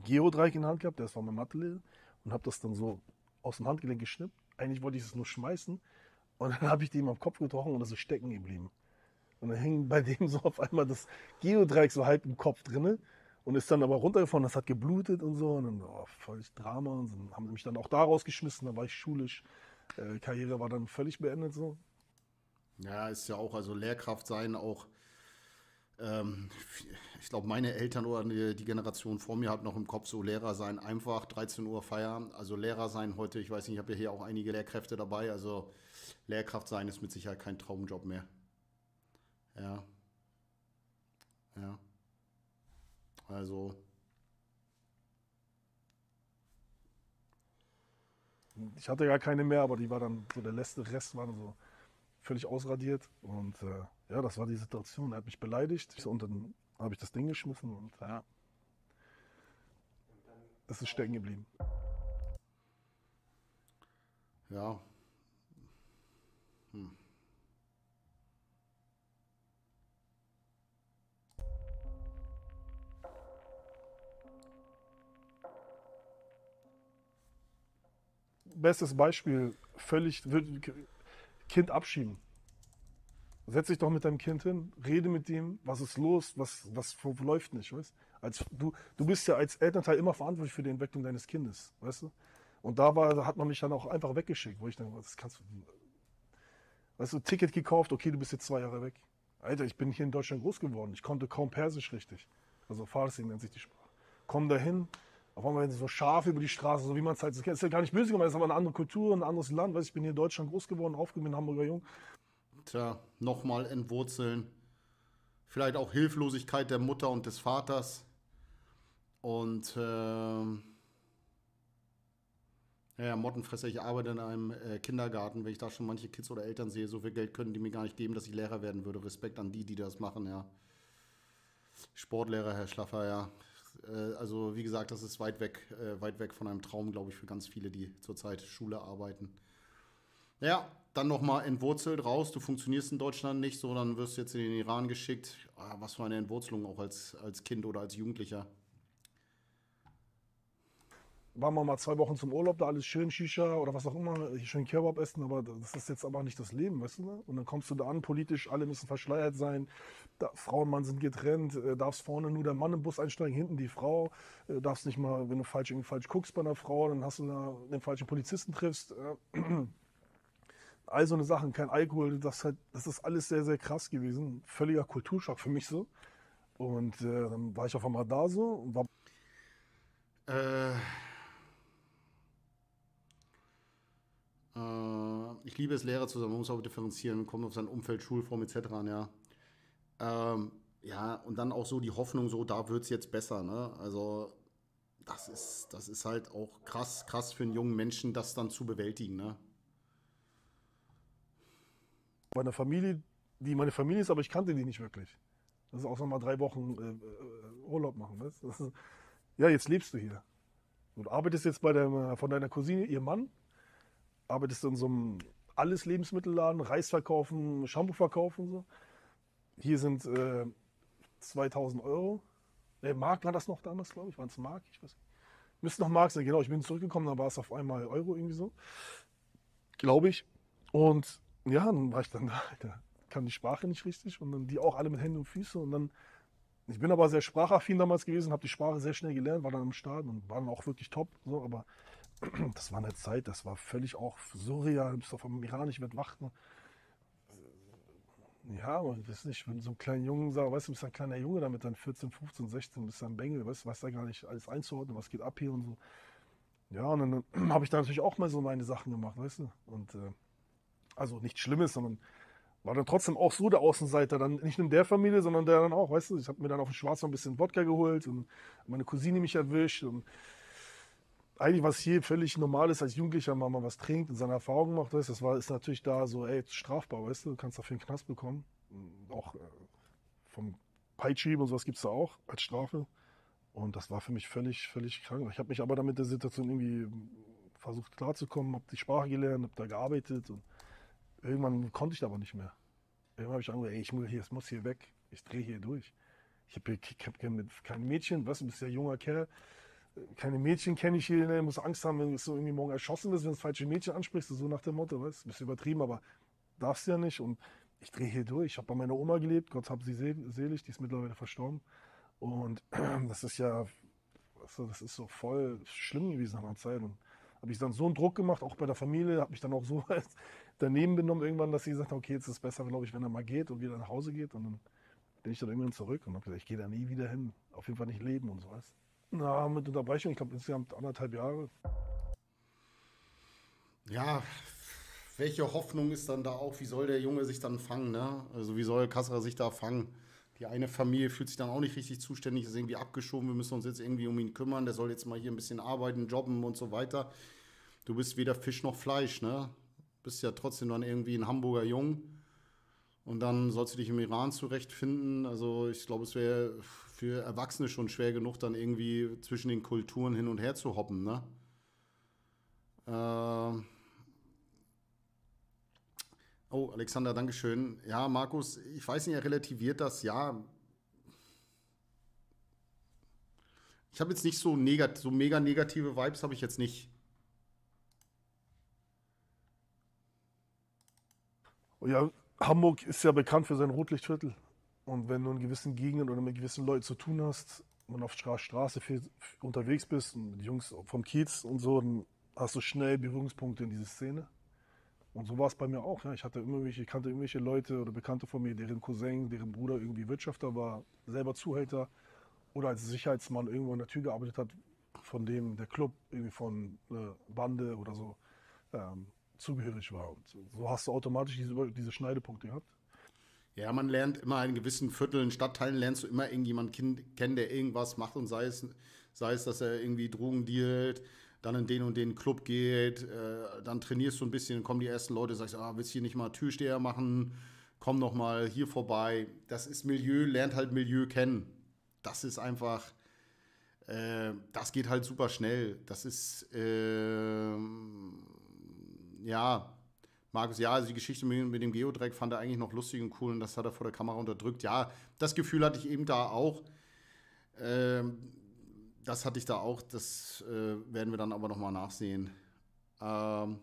Geodreieck in der Hand gehabt, das war mein Mathelehrer, und habe das dann so aus dem Handgelenk geschnippt. Eigentlich wollte ich es nur schmeißen. Und dann (laughs) habe ich dem am Kopf getroffen und das ist stecken geblieben. Und dann hing bei dem (laughs) so auf einmal das Geodreieck so halb im Kopf drinne und ist dann aber runtergefahren, das hat geblutet und so. Und dann oh, völlig Drama. Und dann haben sie mich dann auch da rausgeschmissen, dann war ich schulisch äh, Karriere war dann völlig beendet so. Ja, ist ja auch, also Lehrkraft sein auch. Ähm, ich glaube, meine Eltern oder die, Generation vor mir hat noch im Kopf so Lehrer sein, einfach 13 Uhr Feierabend. Also Lehrer sein heute, ich weiß nicht, ich habe ja hier auch einige Lehrkräfte dabei. Also Lehrkraft sein ist mit Sicherheit kein Traumjob mehr. Ja. Ja. Also Ich hatte gar keine mehr, aber die war dann so der letzte Rest war dann so völlig ausradiert. Und äh, ja, das war die Situation. Er hat mich beleidigt und dann habe ich das Ding geschmissen und ja, das ist stecken geblieben. Ja. Hm. bestes Beispiel, völlig, Kind abschieben. Setz dich doch mit deinem Kind hin, rede mit ihm, was ist los, was, was läuft nicht, weißt als, du? Du bist ja als Elternteil immer verantwortlich für die Entwicklung deines Kindes, weißt du? Und da war, hat man mich dann auch einfach weggeschickt, wo ich dann, das kannst du, weißt du, Ticket gekauft, okay, du bist jetzt zwei Jahre weg. Alter, ich bin hier in Deutschland groß geworden, ich konnte kaum Persisch richtig. Also Farsi nennt sich die Sprache. Komm dahin, auf einmal so scharf über die Straße, so wie man es halt kennt. Ist ja gar nicht böse gemeint, ist aber eine andere Kultur, ein anderes Land. Weißt, ich bin hier in Deutschland groß geworden, aufgekommen in Hamburger Jung. Tja, nochmal entwurzeln. Vielleicht auch Hilflosigkeit der Mutter und des Vaters. Und äh, ja, Mottenfresser, ich arbeite in einem äh, Kindergarten. Wenn ich da schon manche Kids oder Eltern sehe, so viel Geld können die mir gar nicht geben, dass ich Lehrer werden würde. Respekt an die, die das machen, ja. Sportlehrer, Herr Schlaffer, ja. Äh, also wie gesagt, das ist weit weg, äh, weit weg von einem Traum, glaube ich, für ganz viele, die zurzeit Schule arbeiten. Ja, dann nochmal entwurzelt raus. Du funktionierst in Deutschland nicht, so dann wirst du jetzt in den Iran geschickt. Ah, was für eine Entwurzelung auch als, als Kind oder als Jugendlicher waren wir mal zwei Wochen zum Urlaub, da alles schön Shisha oder was auch immer, schön Kebab essen, aber das ist jetzt aber nicht das Leben, weißt du? Ne? Und dann kommst du da an, politisch, alle müssen verschleiert sein, da, Frau und Mann sind getrennt, äh, darfst vorne nur der Mann im Bus einsteigen, hinten die Frau, äh, darfst nicht mal, wenn du falsch, irgendwie falsch guckst bei einer Frau, dann hast du da den falschen Polizisten triffst. Äh, (clears throat) all so eine Sachen, kein Alkohol, das, halt, das ist alles sehr, sehr krass gewesen. Völliger Kulturschock für mich so. Und äh, dann war ich auf einmal da so und war. Äh ich liebe es, Lehrer zu sein. Man muss auch differenzieren, kommt auf sein Umfeld, Schulform etc. ja. Ähm, ja, und dann auch so die Hoffnung, so da wird es jetzt besser. Ne? Also, das ist, das ist halt auch krass, krass für einen jungen Menschen, das dann zu bewältigen. Ne? Bei einer Familie, die meine Familie ist, aber ich kannte die nicht wirklich. Das ist auch noch mal drei Wochen äh, äh Urlaub machen. Weißt? Ist, ja, jetzt lebst du hier. Du arbeitest jetzt bei der, von deiner Cousine, ihr Mann, arbeitest in so einem alles Lebensmittelladen, Reis verkaufen, Shampoo verkaufen. So. Hier sind äh, 2000 Euro. Äh, Mark war das noch damals, glaube ich. Waren es Mark? Ich weiß nicht. Müsste noch Mark sein, genau. Ich bin zurückgekommen, dann war es auf einmal Euro irgendwie so. Glaube ich. Und ja, dann war ich dann da, Alter. Kann die Sprache nicht richtig und dann die auch alle mit Händen und Füßen und dann. Ich bin aber sehr sprachaffin damals gewesen, habe die Sprache sehr schnell gelernt, war dann im Start und war dann auch wirklich top. So, aber das war eine Zeit, das war völlig auch surreal, bis auf dem Iran, ich werde wachten. Ja, man weiß nicht, wenn so ein kleiner Junge sagt, weißt du, du bist ein kleiner Junge, damit dann 14, 15, 16, bist du ein Bengel, weißt du, weißt da gar nicht alles einzuordnen, was geht ab hier und so. Ja, und dann, dann habe ich da natürlich auch mal so meine Sachen gemacht, weißt du. Und äh, also nichts Schlimmes, sondern war dann trotzdem auch so der Außenseiter, dann nicht nur in der Familie, sondern der dann auch, weißt du, ich habe mir dann auf dem Schwarz noch ein bisschen Wodka geholt und meine Cousine mich erwischt und eigentlich was hier völlig normal ist als Jugendlicher, wenn man was trinkt und seine Erfahrungen macht, weißt, das war ist natürlich da so, ey, strafbar, weißt du, du kannst dafür einen Knast bekommen, auch äh, vom Peitschieben und sowas gibt's da auch als Strafe und das war für mich völlig, völlig krank. Ich habe mich aber damit der Situation irgendwie versucht klarzukommen, habe die Sprache gelernt, habe da gearbeitet und irgendwann konnte ich da aber nicht mehr. Irgendwann habe ich angefangen, ey, ich muss hier, es muss hier weg, ich drehe hier durch. Ich habe hier kein, kein Mädchen, was, du bist ja junger Kerl, keine Mädchen kenne ich hier, ne, muss Angst haben, wenn du so irgendwie morgen erschossen bist, wenn du das falsche Mädchen ansprichst, so nach dem Motto, weißt du, bist übertrieben, aber darfst ja nicht und ich drehe hier durch. Ich habe bei meiner Oma gelebt, Gott hab sie selig, die ist mittlerweile verstorben und (clears throat) das ist ja, das ist so voll schlimm gewesen nach einer Zeit und habe ich dann so einen Druck gemacht, auch bei der Familie, habe mich dann auch so (laughs) daneben benommen irgendwann, dass sie gesagt haben, okay, jetzt ist es besser, glaube ich, wenn er mal geht und wieder nach Hause geht und dann bin ich dann irgendwann zurück und habe gesagt, ich gehe da nie wieder hin, auf jeden Fall nicht leben und so was. Na, mit Unterbrechung, ich glaube insgesamt anderthalb Jahre. Ja, welche Hoffnung ist dann da auch? Wie soll der Junge sich dann fangen? Ne? Also wie soll Kasserer sich da fangen? Die eine Familie fühlt sich dann auch nicht richtig zuständig, ist irgendwie abgeschoben, wir müssen uns jetzt irgendwie um ihn kümmern, der soll jetzt mal hier ein bisschen arbeiten, jobben und so weiter. Du bist weder Fisch noch Fleisch, ne? Bist ja trotzdem dann irgendwie ein Hamburger Jung. Und dann sollst du dich im Iran zurechtfinden. Also ich glaube, es wäre für Erwachsene schon schwer genug, dann irgendwie zwischen den Kulturen hin und her zu hoppen. Ne? Äh oh, Alexander, Dankeschön. Ja, Markus, ich weiß nicht, er relativiert das. Ja, ich habe jetzt nicht so, negat so mega negative Vibes, habe ich jetzt nicht. Ja, Hamburg ist ja bekannt für sein Rotlichtviertel. Und wenn du in gewissen Gegenden oder mit gewissen Leuten zu tun hast und auf der Straße viel unterwegs bist und mit Jungs vom Kiez und so, dann hast du schnell Berührungspunkte in diese Szene. Und so war es bei mir auch. Ja. Ich hatte immer welche, kannte irgendwelche Leute oder Bekannte von mir, deren Cousin, deren Bruder irgendwie Wirtschafter war, selber Zuhälter oder als Sicherheitsmann irgendwo in der Tür gearbeitet hat, von dem der Club irgendwie von einer Bande oder so ähm, zugehörig war. Und so hast du automatisch diese, diese Schneidepunkte gehabt. Ja, man lernt immer in gewissen Vierteln, Stadtteilen lernst du immer irgendjemanden kennen, der irgendwas macht und sei es, sei es, dass er irgendwie Drogen dealt, dann in den und den Club geht, äh, dann trainierst du ein bisschen, kommen die ersten Leute, sagst, ah, willst du hier nicht mal Türsteher machen, komm noch mal hier vorbei. Das ist Milieu, lernt halt Milieu kennen. Das ist einfach, äh, das geht halt super schnell. Das ist, äh, ja, Markus, ja, also die Geschichte mit, dem Geodreck fand er eigentlich noch lustig und cool und das hat er vor der Kamera unterdrückt. Ja, das Gefühl hatte ich eben da auch. Ähm, das hatte ich da auch, das äh, werden wir dann aber nochmal nachsehen. Ähm,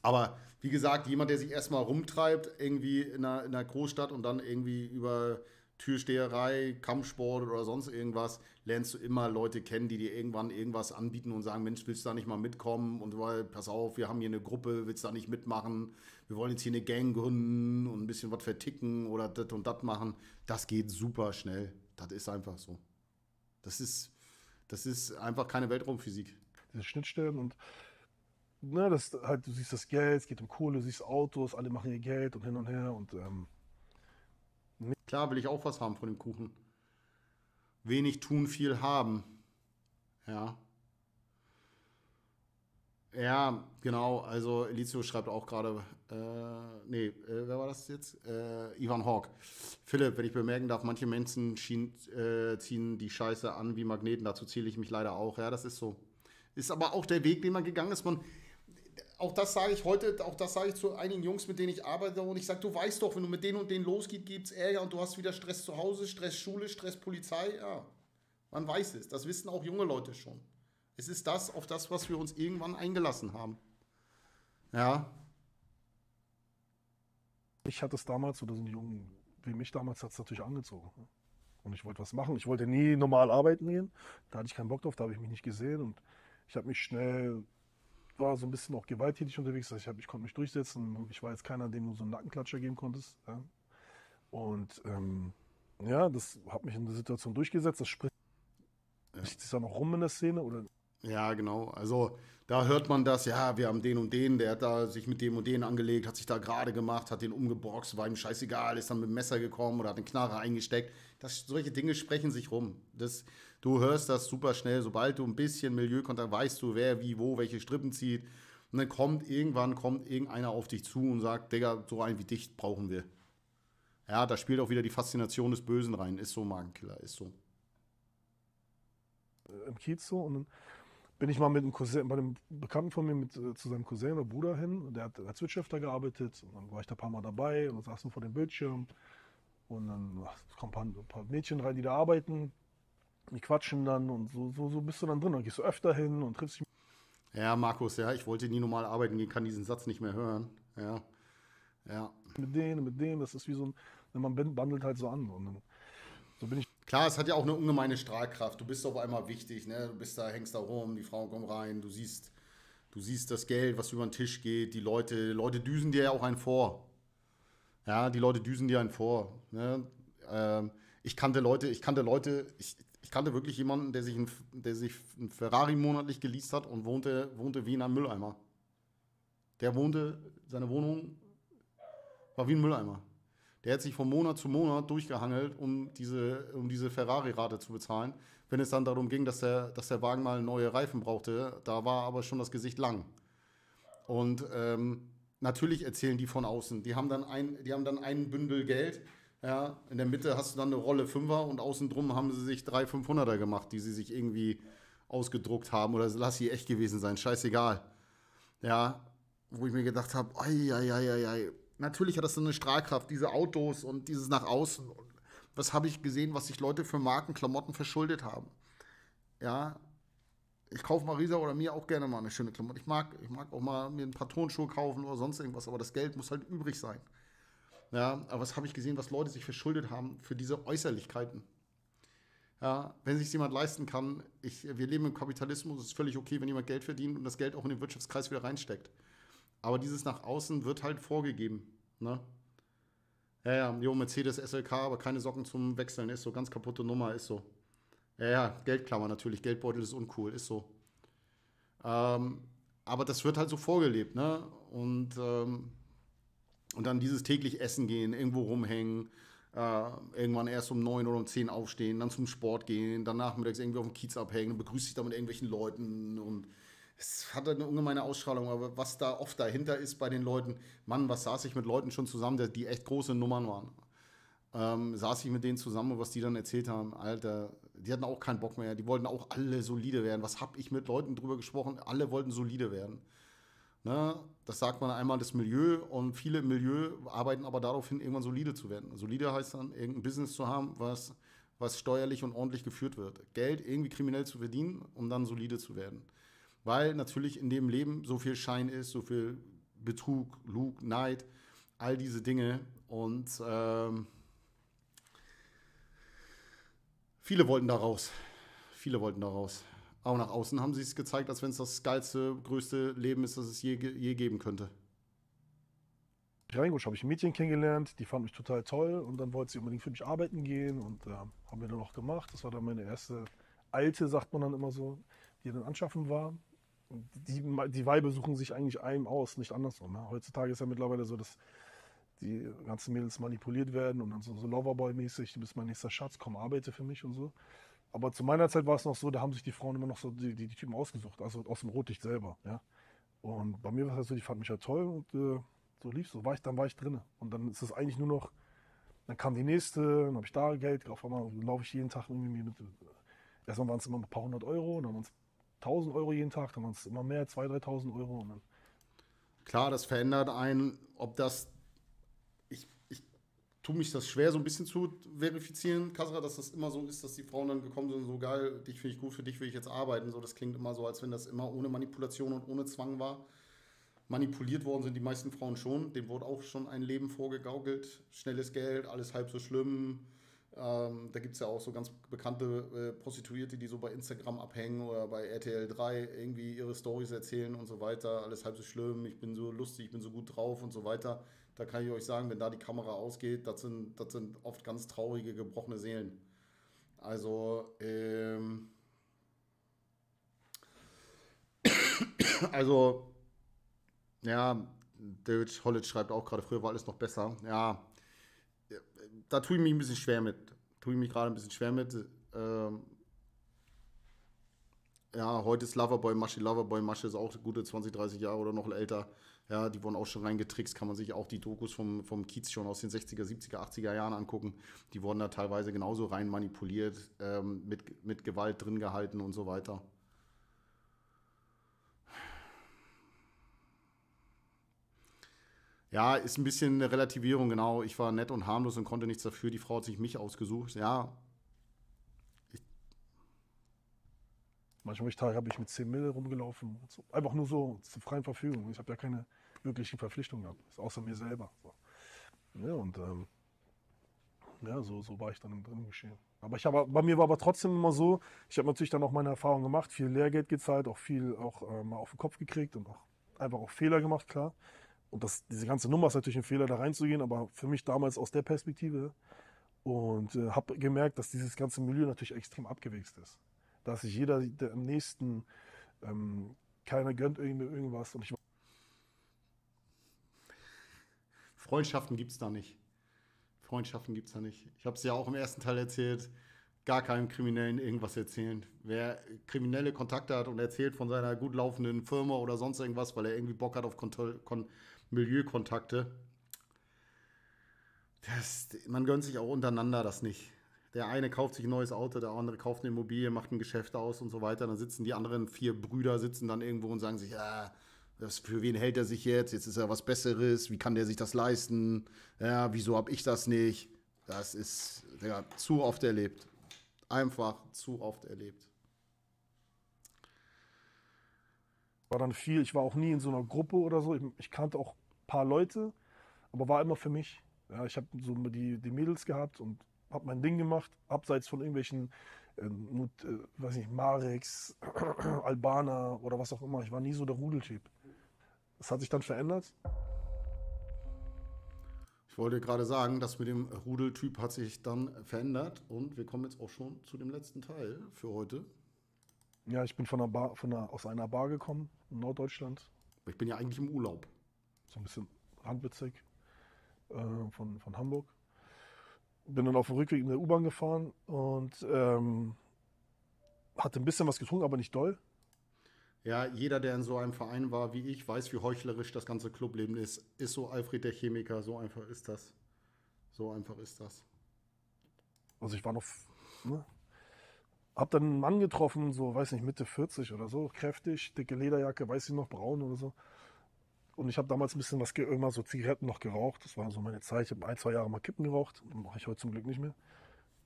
aber wie gesagt, jemand, der sich erstmal rumtreibt, irgendwie in einer, in einer Großstadt und dann irgendwie über Türsteherei, Kampfsport oder sonst irgendwas, lernst du immer Leute kennen, die dir irgendwann irgendwas anbieten und sagen, Mensch, willst du da nicht mal mitkommen? Und weil, pass auf, wir haben hier eine Gruppe, willst du da nicht mitmachen? Wir wollen jetzt hier eine Gang gründen und ein bisschen was verticken oder das und das machen. Das geht super schnell. Das ist einfach so. Das ist, das ist einfach keine Weltraumphysik. Diese Schnittstellen und ne, das halt, du siehst das Geld, es geht um Kohle, du siehst Autos, alle machen ihr Geld und hin und her und ähm, Klar will ich auch was haben von dem Kuchen. Wenig tun, viel haben. Ja. Ja, genau. Also Elizio schreibt auch gerade, äh, nee, äh, wer war das jetzt? Äh, Ivan Hawk. Philipp, wenn ich bemerken darf, manche Menschen schien, äh, ziehen die Scheiße an wie Magneten. Dazu zähle ich mich leider auch. Ja, das ist so. Ist aber auch der Weg, den man gegangen ist. Man, auch das sage ich heute, auch das sage ich zu einigen Jungs, mit denen ich arbeite und ich sage, du weißt doch, wenn du mit denen und denen losgeht, gibt es Ärger und du hast wieder Stress zu Hause, Stress Schule, Stress Polizei, ja. Man weiß es, das wissen auch junge Leute schon. Es ist das, auf das, was wir uns irgendwann eingelassen haben. Ja. Ich hatte es damals, oder so ein Jungen wie mich damals, hat es natürlich angezogen. Und ich wollte was machen. Ich wollte nie normal arbeiten gehen. Da hatte ich keinen Bock drauf, da habe ich mich nicht gesehen. Und ich habe mich schnell war so ein bisschen auch gewalttätig unterwegs. Also ich, hab, ich konnte mich durchsetzen. Ich war jetzt keiner, dem du so einen Nackenklatscher geben konntest. Ja. Und ähm, ja, das hat mich in der Situation durchgesetzt. Das spricht ja. sich dann auch rum in der Szene oder ja, genau. Also da hört man das, ja, wir haben den und den, der hat da sich mit dem und den angelegt, hat sich da gerade gemacht, hat den umgeboxt, war ihm scheißegal, ist dann mit dem Messer gekommen oder hat den Knarre eingesteckt. Das, solche Dinge sprechen sich rum. Das, du hörst das super schnell, sobald du ein bisschen Milieukontakt, weißt du, wer wie wo welche Strippen zieht. Und dann kommt irgendwann kommt irgendeiner auf dich zu und sagt, Digga, so einen wie dich brauchen wir. Ja, da spielt auch wieder die Faszination des Bösen rein. Ist so, Magenkiller, ist so. Im Kiez so und dann bin ich mal mit einem Cousin, bei einem Bekannten von mir mit, äh, zu seinem Cousin oder Bruder hin. Der hat als Wirtschafter gearbeitet. Und dann war ich da ein paar Mal dabei und dann saßen vor dem Bildschirm. Und dann kommen ein paar, ein paar, Mädchen rein, die da arbeiten. Die quatschen dann und so, so, so bist du dann drin. Dann gehst du öfter hin und triffst dich. Ja, Markus, ja, ich wollte nie normal arbeiten gehen, kann diesen Satz nicht mehr hören. Ja. Ja. Mit denen, mit denen, das ist wie so ein, man bandelt halt so an. Und dann, so bin ich Klar, es hat ja auch eine ungemeine Strahlkraft. Du bist auf einmal wichtig, ne? Du bist da, hängst da rum, die Frauen kommen rein, du siehst, du siehst das Geld, was über den Tisch geht, die Leute, Leute düsen dir ja auch einen vor. Ja, die Leute düsen dir einen vor. Ne? Ähm, ich kannte Leute, ich kannte Leute, ich, ich kannte wirklich jemanden, der sich ein, der sich ein Ferrari monatlich geleast hat und wohnte, wohnte wie in einem Mülleimer. Der wohnte, seine Wohnung war wie ein Mülleimer. Der hat sich von Monat zu Monat durchgehangelt, um diese, um diese Ferrari-Rate zu bezahlen. Wenn es dann darum ging, dass der, dass der Wagen mal neue Reifen brauchte, da war aber schon das Gesicht lang. Und ähm, natürlich erzählen die von außen. Die haben dann ein, die haben dann ein Bündel Geld. Ja, in der Mitte hast du dann eine Rolle Fünfer und außen drum haben sie sich drei 500er gemacht, die sie sich irgendwie ausgedruckt haben. Oder lass sie echt gewesen sein, scheißegal. Ja, wo ich mir gedacht habe, natürlich hat das so eine Strahlkraft, diese Autos und dieses nach außen. Was habe ich gesehen, was sich Leute für Marken, Klamotten verschuldet haben? Ja, ich kaufe Marisa oder mir auch gerne mal eine schöne Klamotte. Ich mag, ich mag auch mal mir ein paar Tonschuhe kaufen oder sonst irgendwas, aber das Geld muss halt übrig sein. Ja, aber was habe ich gesehen, was Leute sich verschuldet haben für diese Äußerlichkeiten? Ja, wenn sich jemand leisten kann, ich, wir leben im Kapitalismus, es ist völlig okay, wenn jemand Geld verdient und das Geld auch in den Wirtschaftskreis wieder reinsteckt. Aber dieses nach außen wird halt vorgegeben. Ne? Ja, ja, jo, Mercedes SLK, aber keine Socken zum Wechseln, ist so, ganz kaputte Nummer, ist so. Ja, ja, Geldklammer natürlich, Geldbeutel ist uncool, ist so. Ähm, aber das wird halt so vorgelebt, ne? Und, ähm, und dann dieses täglich Essen gehen, irgendwo rumhängen, äh, irgendwann erst um neun oder um zehn aufstehen, dann zum Sport gehen, dann nachmittags irgendwie auf dem Kiez abhängen, begrüßt sich da mit irgendwelchen Leuten und es hat eine ungemeine Ausstrahlung, aber was da oft dahinter ist bei den Leuten, Mann, was saß ich mit Leuten schon zusammen, die echt große Nummern waren. Ähm, saß ich mit denen zusammen und was die dann erzählt haben, Alter, die hatten auch keinen Bock mehr, die wollten auch alle solide werden. Was habe ich mit Leuten drüber gesprochen? Alle wollten solide werden. Ne? Das sagt man einmal das Milieu und viele im Milieu arbeiten aber darauf hin, irgendwann solide zu werden. Solide heißt dann, irgendein Business zu haben, was, was steuerlich und ordentlich geführt wird. Geld irgendwie kriminell zu verdienen, um dann solide zu werden. Weil natürlich in dem Leben so viel Schein ist, so viel Betrug, Lug, Neid, all diese Dinge. Und ähm, viele wollten da raus. Viele wollten da raus. Aber nach außen haben sie es gezeigt, als wenn es das geilste, größte Leben ist, das es je, je geben könnte. Reingusch habe ich ein Mädchen kennengelernt, die fand mich total toll und dann wollte sie unbedingt für mich arbeiten gehen und äh, haben wir dann auch gemacht. Das war dann meine erste alte, sagt man dann immer so, die dann anschaffen war die, die Weibe suchen sich eigentlich einem aus, nicht andersrum. Ne? Heutzutage ist ja mittlerweile so, dass die ganzen Mädels manipuliert werden und dann so, so Loverboy-mäßig, du bist mein nächster Schatz, komm, arbeite für mich und so. Aber zu meiner Zeit war es noch so, da haben sich die Frauen immer noch so die, die, die Typen ausgesucht, also aus dem Rotlicht selber, ja. Und bei mir war es halt so, die fanden mich ja toll und äh, so lief so. War ich, dann war ich drin. Und dann ist es eigentlich nur noch, dann kam die nächste, dann habe ich da Geld, auf einmal laufe ich jeden Tag irgendwie mit, erstmal waren es immer ein paar hundert Euro, dann waren es 1000 Euro jeden Tag, dann waren es immer mehr, 2.000, 3.000 Euro. Und dann Klar, das verändert einen, ob das. Tue mich das schwer, so ein bisschen zu verifizieren, Kasra, dass das immer so ist, dass die Frauen dann gekommen sind, so geil, dich finde ich gut, für dich will ich jetzt arbeiten. So, das klingt immer so, als wenn das immer ohne Manipulation und ohne Zwang war. Manipuliert worden sind die meisten Frauen schon. Dem wurde auch schon ein Leben vorgegaukelt. Schnelles Geld, alles halb so schlimm Ähm, da gibt es ja auch so ganz bekannte äh, Prostituierte, die so bei Instagram abhängen oder bei RTL 3 irgendwie ihre Stories erzählen und so weiter. Alles halb so schlimm, ich bin so lustig, ich bin so gut drauf und so weiter. Da kann ich euch sagen, wenn da die Kamera ausgeht, das sind, das sind oft ganz traurige, gebrochene Seelen. Also, ähm, (coughs) also, ja, David Hollitz schreibt auch gerade, früher war alles noch besser. Ja, da tue ich mich ein bisschen schwer mit. Tue ich mich gerade ein bisschen schwer mit. Ähm, ja, heute ist Loverboy Masche. Loverboy Masche ist auch gute 20, 30 Jahre oder noch älter. Ja, die wurden auch schon reingetrickst. Kann man sich auch die Dokus vom, vom Kiez schon aus den 60er, 70er, 80er Jahren angucken. Die wurden da teilweise genauso rein manipuliert, ähm, mit, mit Gewalt drin gehalten und so weiter. Ja, ist ein bisschen eine Relativierung, genau. Ich war nett und harmlos und konnte nichts dafür. Die Frau hat sich mich ausgesucht. Ja. Ich Manchmal habe ich mit 10 Mille rumgelaufen. So. Einfach nur so zur freien Verfügung. Ich habe ja keine wirklichen Verpflichtungen gehabt. Ist außer mir selber. So. Ja, und ähm, ja, so, so war ich dann im drin geschehen. Aber ich habe, bei mir war aber trotzdem immer so, ich habe natürlich dann auch meine Erfahrungen gemacht, viel Lehrgeld gezahlt, auch viel auch äh, mal auf den Kopf gekriegt und auch einfach auch Fehler gemacht, klar. Und das, diese ganze Nummer ist natürlich ein Fehler, da reinzugehen, aber für mich damals aus der Perspektive. Und äh, habe gemerkt, dass dieses ganze Milieu natürlich extrem abgewichst ist. Dass sich jeder der am nächsten, ähm, keiner gönnt irgendwas. Und ich Freundschaften gibt es da nicht. Freundschaften gibt es da nicht. Ich habe es ja auch im ersten Teil erzählt gar keinem Kriminellen irgendwas erzählen. Wer kriminelle Kontakte hat und erzählt von seiner gut laufenden Firma oder sonst irgendwas, weil er irgendwie Bock hat auf Kontroll Kon Milieukontakte, das, man gönnt sich auch untereinander das nicht. Der eine kauft sich ein neues Auto, der andere kauft eine Immobilie, macht ein Geschäft aus und so weiter. Dann sitzen die anderen vier Brüder sitzen dann irgendwo und sagen sich, ja, das, für wen hält er sich jetzt? Jetzt ist er was Besseres. Wie kann der sich das leisten? Ja, wieso habe ich das nicht? Das ist ja, zu oft erlebt einfach zu oft erlebt. War dann viel, ich war auch nie in so einer Gruppe oder so. Ich, ich kannte auch paar Leute, aber war immer für mich. Ja, ich habe so die, die Mädels gehabt und habe mein Ding gemacht, abseits von irgendwelchen, äh, äh, weiß nicht, Mareks, (clears throat) Albaner oder was auch immer. Ich war nie so der Rudeltyp. Das hat sich dann verändert. Ich wollte gerade sagen, das mit dem Rudeltyp hat sich dann verändert und wir kommen jetzt auch schon zu dem letzten Teil für heute. Ja, ich bin von einer Bar, von einer, aus einer Bar gekommen in Norddeutschland. Ich bin ja eigentlich im Urlaub. So ein bisschen Randbezirk äh, von, von Hamburg. Bin dann auf dem Rückweg in der U-Bahn gefahren und ähm, hatte ein bisschen was getrunken, aber nicht doll. Ja, jeder, der in so einem Verein war wie ich, weiß, wie heuchlerisch das ganze Clubleben ist. Ist so Alfred der Chemiker, so einfach ist das. So einfach ist das. Also ich war noch, ne? Hab dann einen Mann getroffen, so, weiß nicht, Mitte 40 oder so, kräftig, dicke Lederjacke, weiß ich noch, braun oder so. Und ich habe damals ein bisschen was, immer so Zigaretten noch geraucht. Das war so meine Zeit. Ich habe ein, zwei Jahre mal Kippen geraucht. Mache ich heute zum Glück nicht mehr.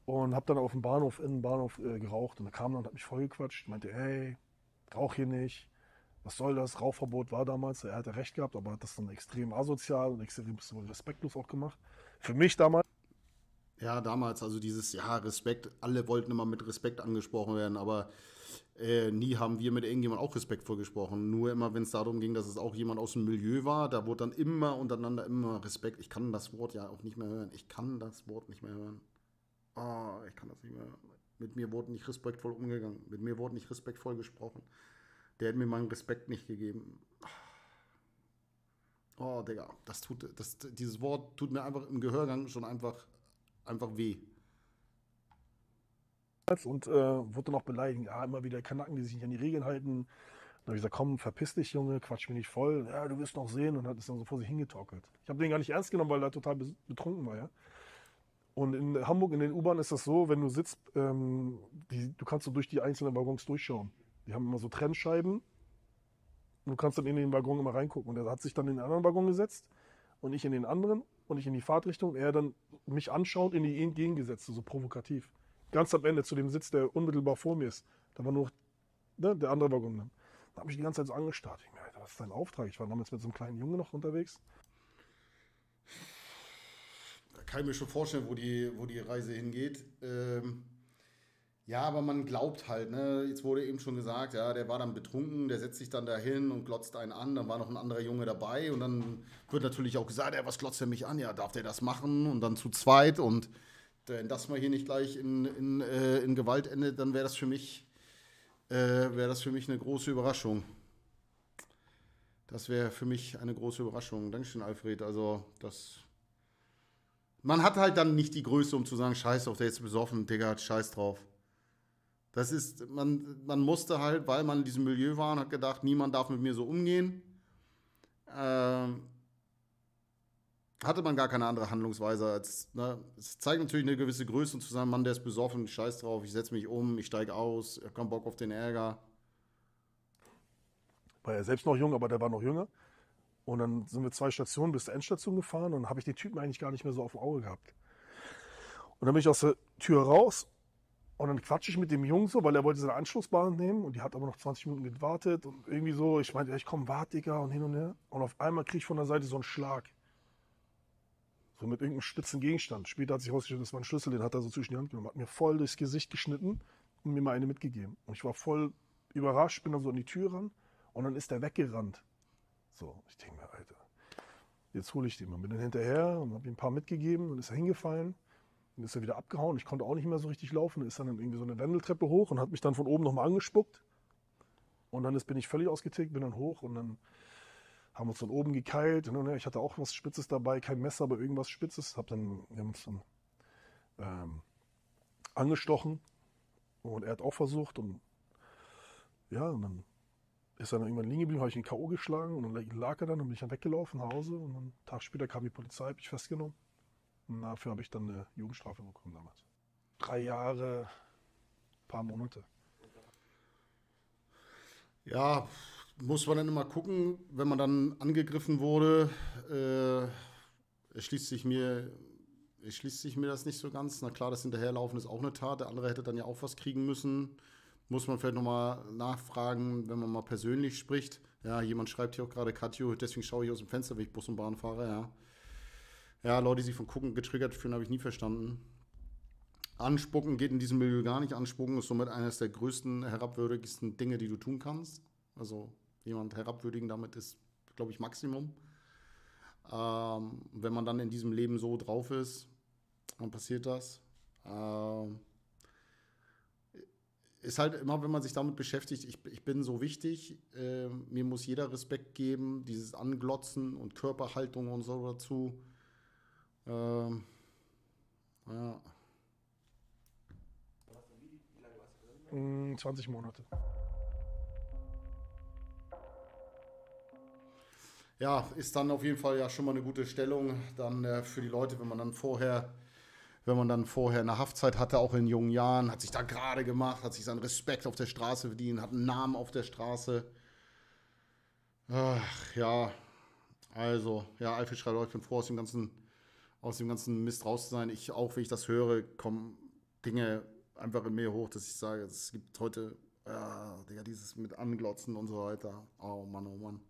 Und habe dann auf dem Bahnhof, in den Bahnhof äh, geraucht. Und da kam dann und hat mich vollgequatscht. Meinte, hey, rauch hier nicht. Was soll das? Rauchverbot war damals, er hatte recht gehabt, aber hat das dann extrem asozial und extrem respektlos auch gemacht. Für mich damals. Ja, damals, also dieses, ja, Respekt, alle wollten immer mit Respekt angesprochen werden, aber äh, nie haben wir mit irgendjemand auch respektvoll gesprochen. Nur immer, wenn es darum ging, dass es auch jemand aus dem Milieu war, da wurde dann immer untereinander immer Respekt. Ich kann das Wort ja auch nicht mehr hören. Ich kann das Wort nicht mehr hören. Oh, ich kann das nicht mehr hören. Mit mir wurde nicht respektvoll umgegangen. Mit mir wurde nicht respektvoll gesprochen. Der hat mir meinen Respekt nicht gegeben. Oh, Digga, das tut, das, dieses Wort tut mir einfach im Gehörgang schon einfach, einfach weh. Und äh, wurde noch beleidigt. Ja, immer wieder Kanacken, die sich nicht an die Regeln halten. Dann habe ich gesagt, komm, verpiss dich, Junge, quatsch mich nicht voll. Ja, du wirst noch sehen. Und hat es dann so vor sich hingetorkelt. Ich habe den gar nicht ernst genommen, weil er total betrunken war, ja. Und in Hamburg in den U-Bahnen ist das so, wenn du sitzt, ähm, die, du kannst so durch die einzelnen Waggons durchschauen. Die haben immer so Trennscheiben. Du kannst dann in den Waggon immer reingucken. Und er hat sich dann in den anderen Waggon gesetzt und ich in den anderen und ich in die Fahrtrichtung. Er dann mich anschaut in die entgegengesetzte, so provokativ. Ganz am Ende zu dem Sitz, der unmittelbar vor mir ist. Da war nur ne, der andere Waggon. Da habe ich die ganze Zeit so angestarrt. Ich Alter, was ist dein Auftrag? Ich war damals mit so einem kleinen Junge noch unterwegs kann ich mir schon vorstellen, wo die, wo die Reise hingeht. Ähm, ja, aber man glaubt halt, ne? Jetzt wurde eben schon gesagt, ja, der war dann betrunken, der setzt sich dann da hin und glotzt einen an, dann war noch ein anderer Junge dabei und dann wird natürlich auch gesagt, ja, was glotzt er mich an? Ja, darf der das machen? Und dann zu zweit und wenn das mal hier nicht gleich in, in, äh, in Gewalt endet, dann wäre das für mich, äh, wäre das für mich eine große Überraschung. Das wäre für mich eine große Überraschung. Dankeschön, Alfred. Also, das. Man hat halt dann nicht die Größe, um zu sagen, scheiß auf, der jetzt besoffen, Digga, scheiß drauf. Das ist, man, man musste halt, weil man in diesem Milieu war und hat gedacht, niemand darf mit mir so umgehen. Ähm, hatte man gar keine andere Handlungsweise als, ne, es zeigt natürlich eine gewisse Größe zu sagen, Mann, der ist besoffen, scheiß drauf, ich setze mich um, ich steige aus, ich habe keinen Bock auf den Ärger. War er selbst noch jung, aber der war noch jünger. Und dann sind wir zwei Stationen bis zur Endstation gefahren und habe ich die Typen eigentlich gar nicht mehr so auf dem Auge gehabt. Und dann bin ich aus der Tür raus und dann quatsche ich mit dem Jungen so, weil er wollte seine Anschlussbahn nehmen und die hat aber noch 20 Minuten gewartet und irgendwie so, ich meinte, ja, ich komm, warte, Digga, und hin und her. Und auf einmal kriege ich von der Seite so einen Schlag. So mit irgendeinem spitzen Gegenstand. Später hat sich herausgestellt, das war ein Schlüssel, den hat er so zwischen die Hand genommen, hat mir voll durchs Gesicht geschnitten und mir mal eine mitgegeben. Und ich war voll überrascht, bin dann so an die Tür ran und dann ist er weggerannt. So, ich denke mir, Alter, jetzt hole ich den mal. Bin dann hinterher und habe ihm ein paar mitgegeben und ist er hingefallen. Dann ist er wieder abgehauen. Ich konnte auch nicht mehr so richtig laufen. Ist dann irgendwie so eine Wendeltreppe hoch und hat mich dann von oben nochmal angespuckt. Und dann ist, bin ich völlig ausgetickt, bin dann hoch und dann haben uns dann oben gekeilt. Und ich hatte auch was Spitzes dabei, kein Messer, aber irgendwas Spitzes. Hab dann, wir haben uns dann ähm, angestochen und er hat auch versucht. Und ja, und dann ist er dann irgendwann liegen geblieben, habe ich ihn K.O. geschlagen und dann lag er dann, dann bin ich dann weggelaufen nach Hause und einen Tag später kam die Polizei, habe ich festgenommen. Und dafür habe ich dann eine Jugendstrafe bekommen damals. Drei Jahre, paar Monate. Ja, muss man dann immer gucken, wenn man dann angegriffen wurde, äh, erschließt sich mir, erschließt sich mir das nicht so ganz. Na klar, das Hinterherlaufen ist auch eine Tat. Der andere hätte dann ja auch was kriegen müssen. Muss man vielleicht nochmal nachfragen, wenn man mal persönlich spricht. Ja, jemand schreibt hier auch gerade Katjo, deswegen schaue ich aus dem Fenster, wenn ich Bus und Bahn fahre, ja. Ja, Leute, die sich von Gucken getriggert fühlen, habe ich nie verstanden. Anspucken geht in diesem Milieu gar nicht. Anspucken ist somit eines der größten, herabwürdigsten Dinge, die du tun kannst. Also jemand herabwürdigen damit ist, glaube ich, Maximum. Ähm, wenn man dann in diesem Leben so drauf ist, dann passiert das. Ähm, ist halt immer, wenn man sich damit beschäftigt, ich, ich bin so wichtig, äh, mir muss jeder Respekt geben, dieses Anglotzen und Körperhaltung und so dazu. Ähm, ja. 20 Monate. Ja, ist dann auf jeden Fall ja schon mal eine gute Stellung dann äh, für die Leute, wenn man dann vorher, wenn man dann vorher eine Haftzeit hatte, auch in jungen Jahren, hat sich da gerade gemacht, hat sich seinen Respekt auf der Straße verdient, hat einen Namen auf der Straße. Ach ja, also, ja, Alfred schreibt, ich bin froh, aus dem ganzen, aus dem ganzen Mist raus zu sein. Ich auch, wenn ich das höre, kommen Dinge einfach in mir hoch, dass ich sage, es gibt heute, ja, Digga, dieses mit Anglotzen und so weiter. Oh Mann, oh Mann.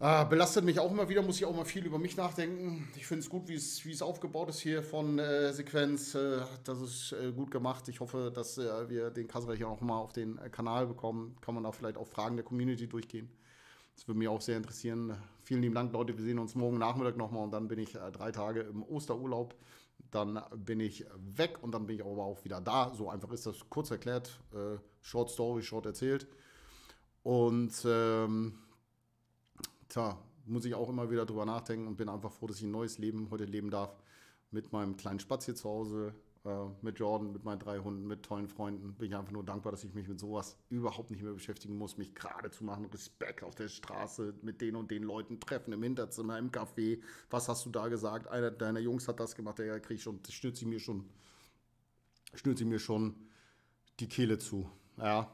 Ah, belastet mich auch immer wieder, muss ich auch mal viel über mich nachdenken. Ich finde es gut, wie es, aufgebaut ist hier von äh, Sequenz. Äh, das ist äh, gut gemacht. Ich hoffe, dass äh, wir den Kasseler hier auch mal auf den äh, Kanal bekommen. Kann man da vielleicht auch Fragen der Community durchgehen. Das würde mich auch sehr interessieren. Vielen lieben Dank, Leute. Wir sehen uns morgen Nachmittag nochmal und dann bin ich äh, drei Tage im Osterurlaub. Dann bin ich weg und dann bin ich aber auch wieder da. So einfach ist das kurz erklärt. short Story, short erzählt. Und ähm, tja, muss ich auch immer wieder drüber nachdenken und bin einfach froh, dass ich ein neues Leben heute leben darf. Mit meinem kleinen Spatz hier zu Hause, äh, mit Jordan, mit meinen drei Hunden, mit tollen Freunden. Bin ich einfach nur dankbar, dass ich mich mit sowas überhaupt nicht mehr beschäftigen muss, mich gerade zu machen. Respekt auf der Straße, mit den und den Leuten treffen, im Hinterzimmer, im Café. Was hast du da gesagt? Einer deiner Jungs hat das gemacht, der kriegt schon, schnürt sie mir schon, schnürt sie mir schon die Kehle zu. Ja,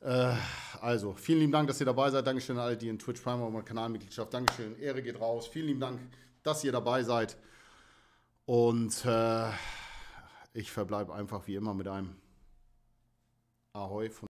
äh, also, vielen lieben Dank, dass ihr dabei seid. Dankeschön an alle, die in Twitch Prime haben, Kanalmitgliedschaft. Dankeschön, Ehre geht raus. Vielen lieben Dank, dass ihr dabei seid. Und äh, ich verbleibe einfach wie immer mit einem Ahoi von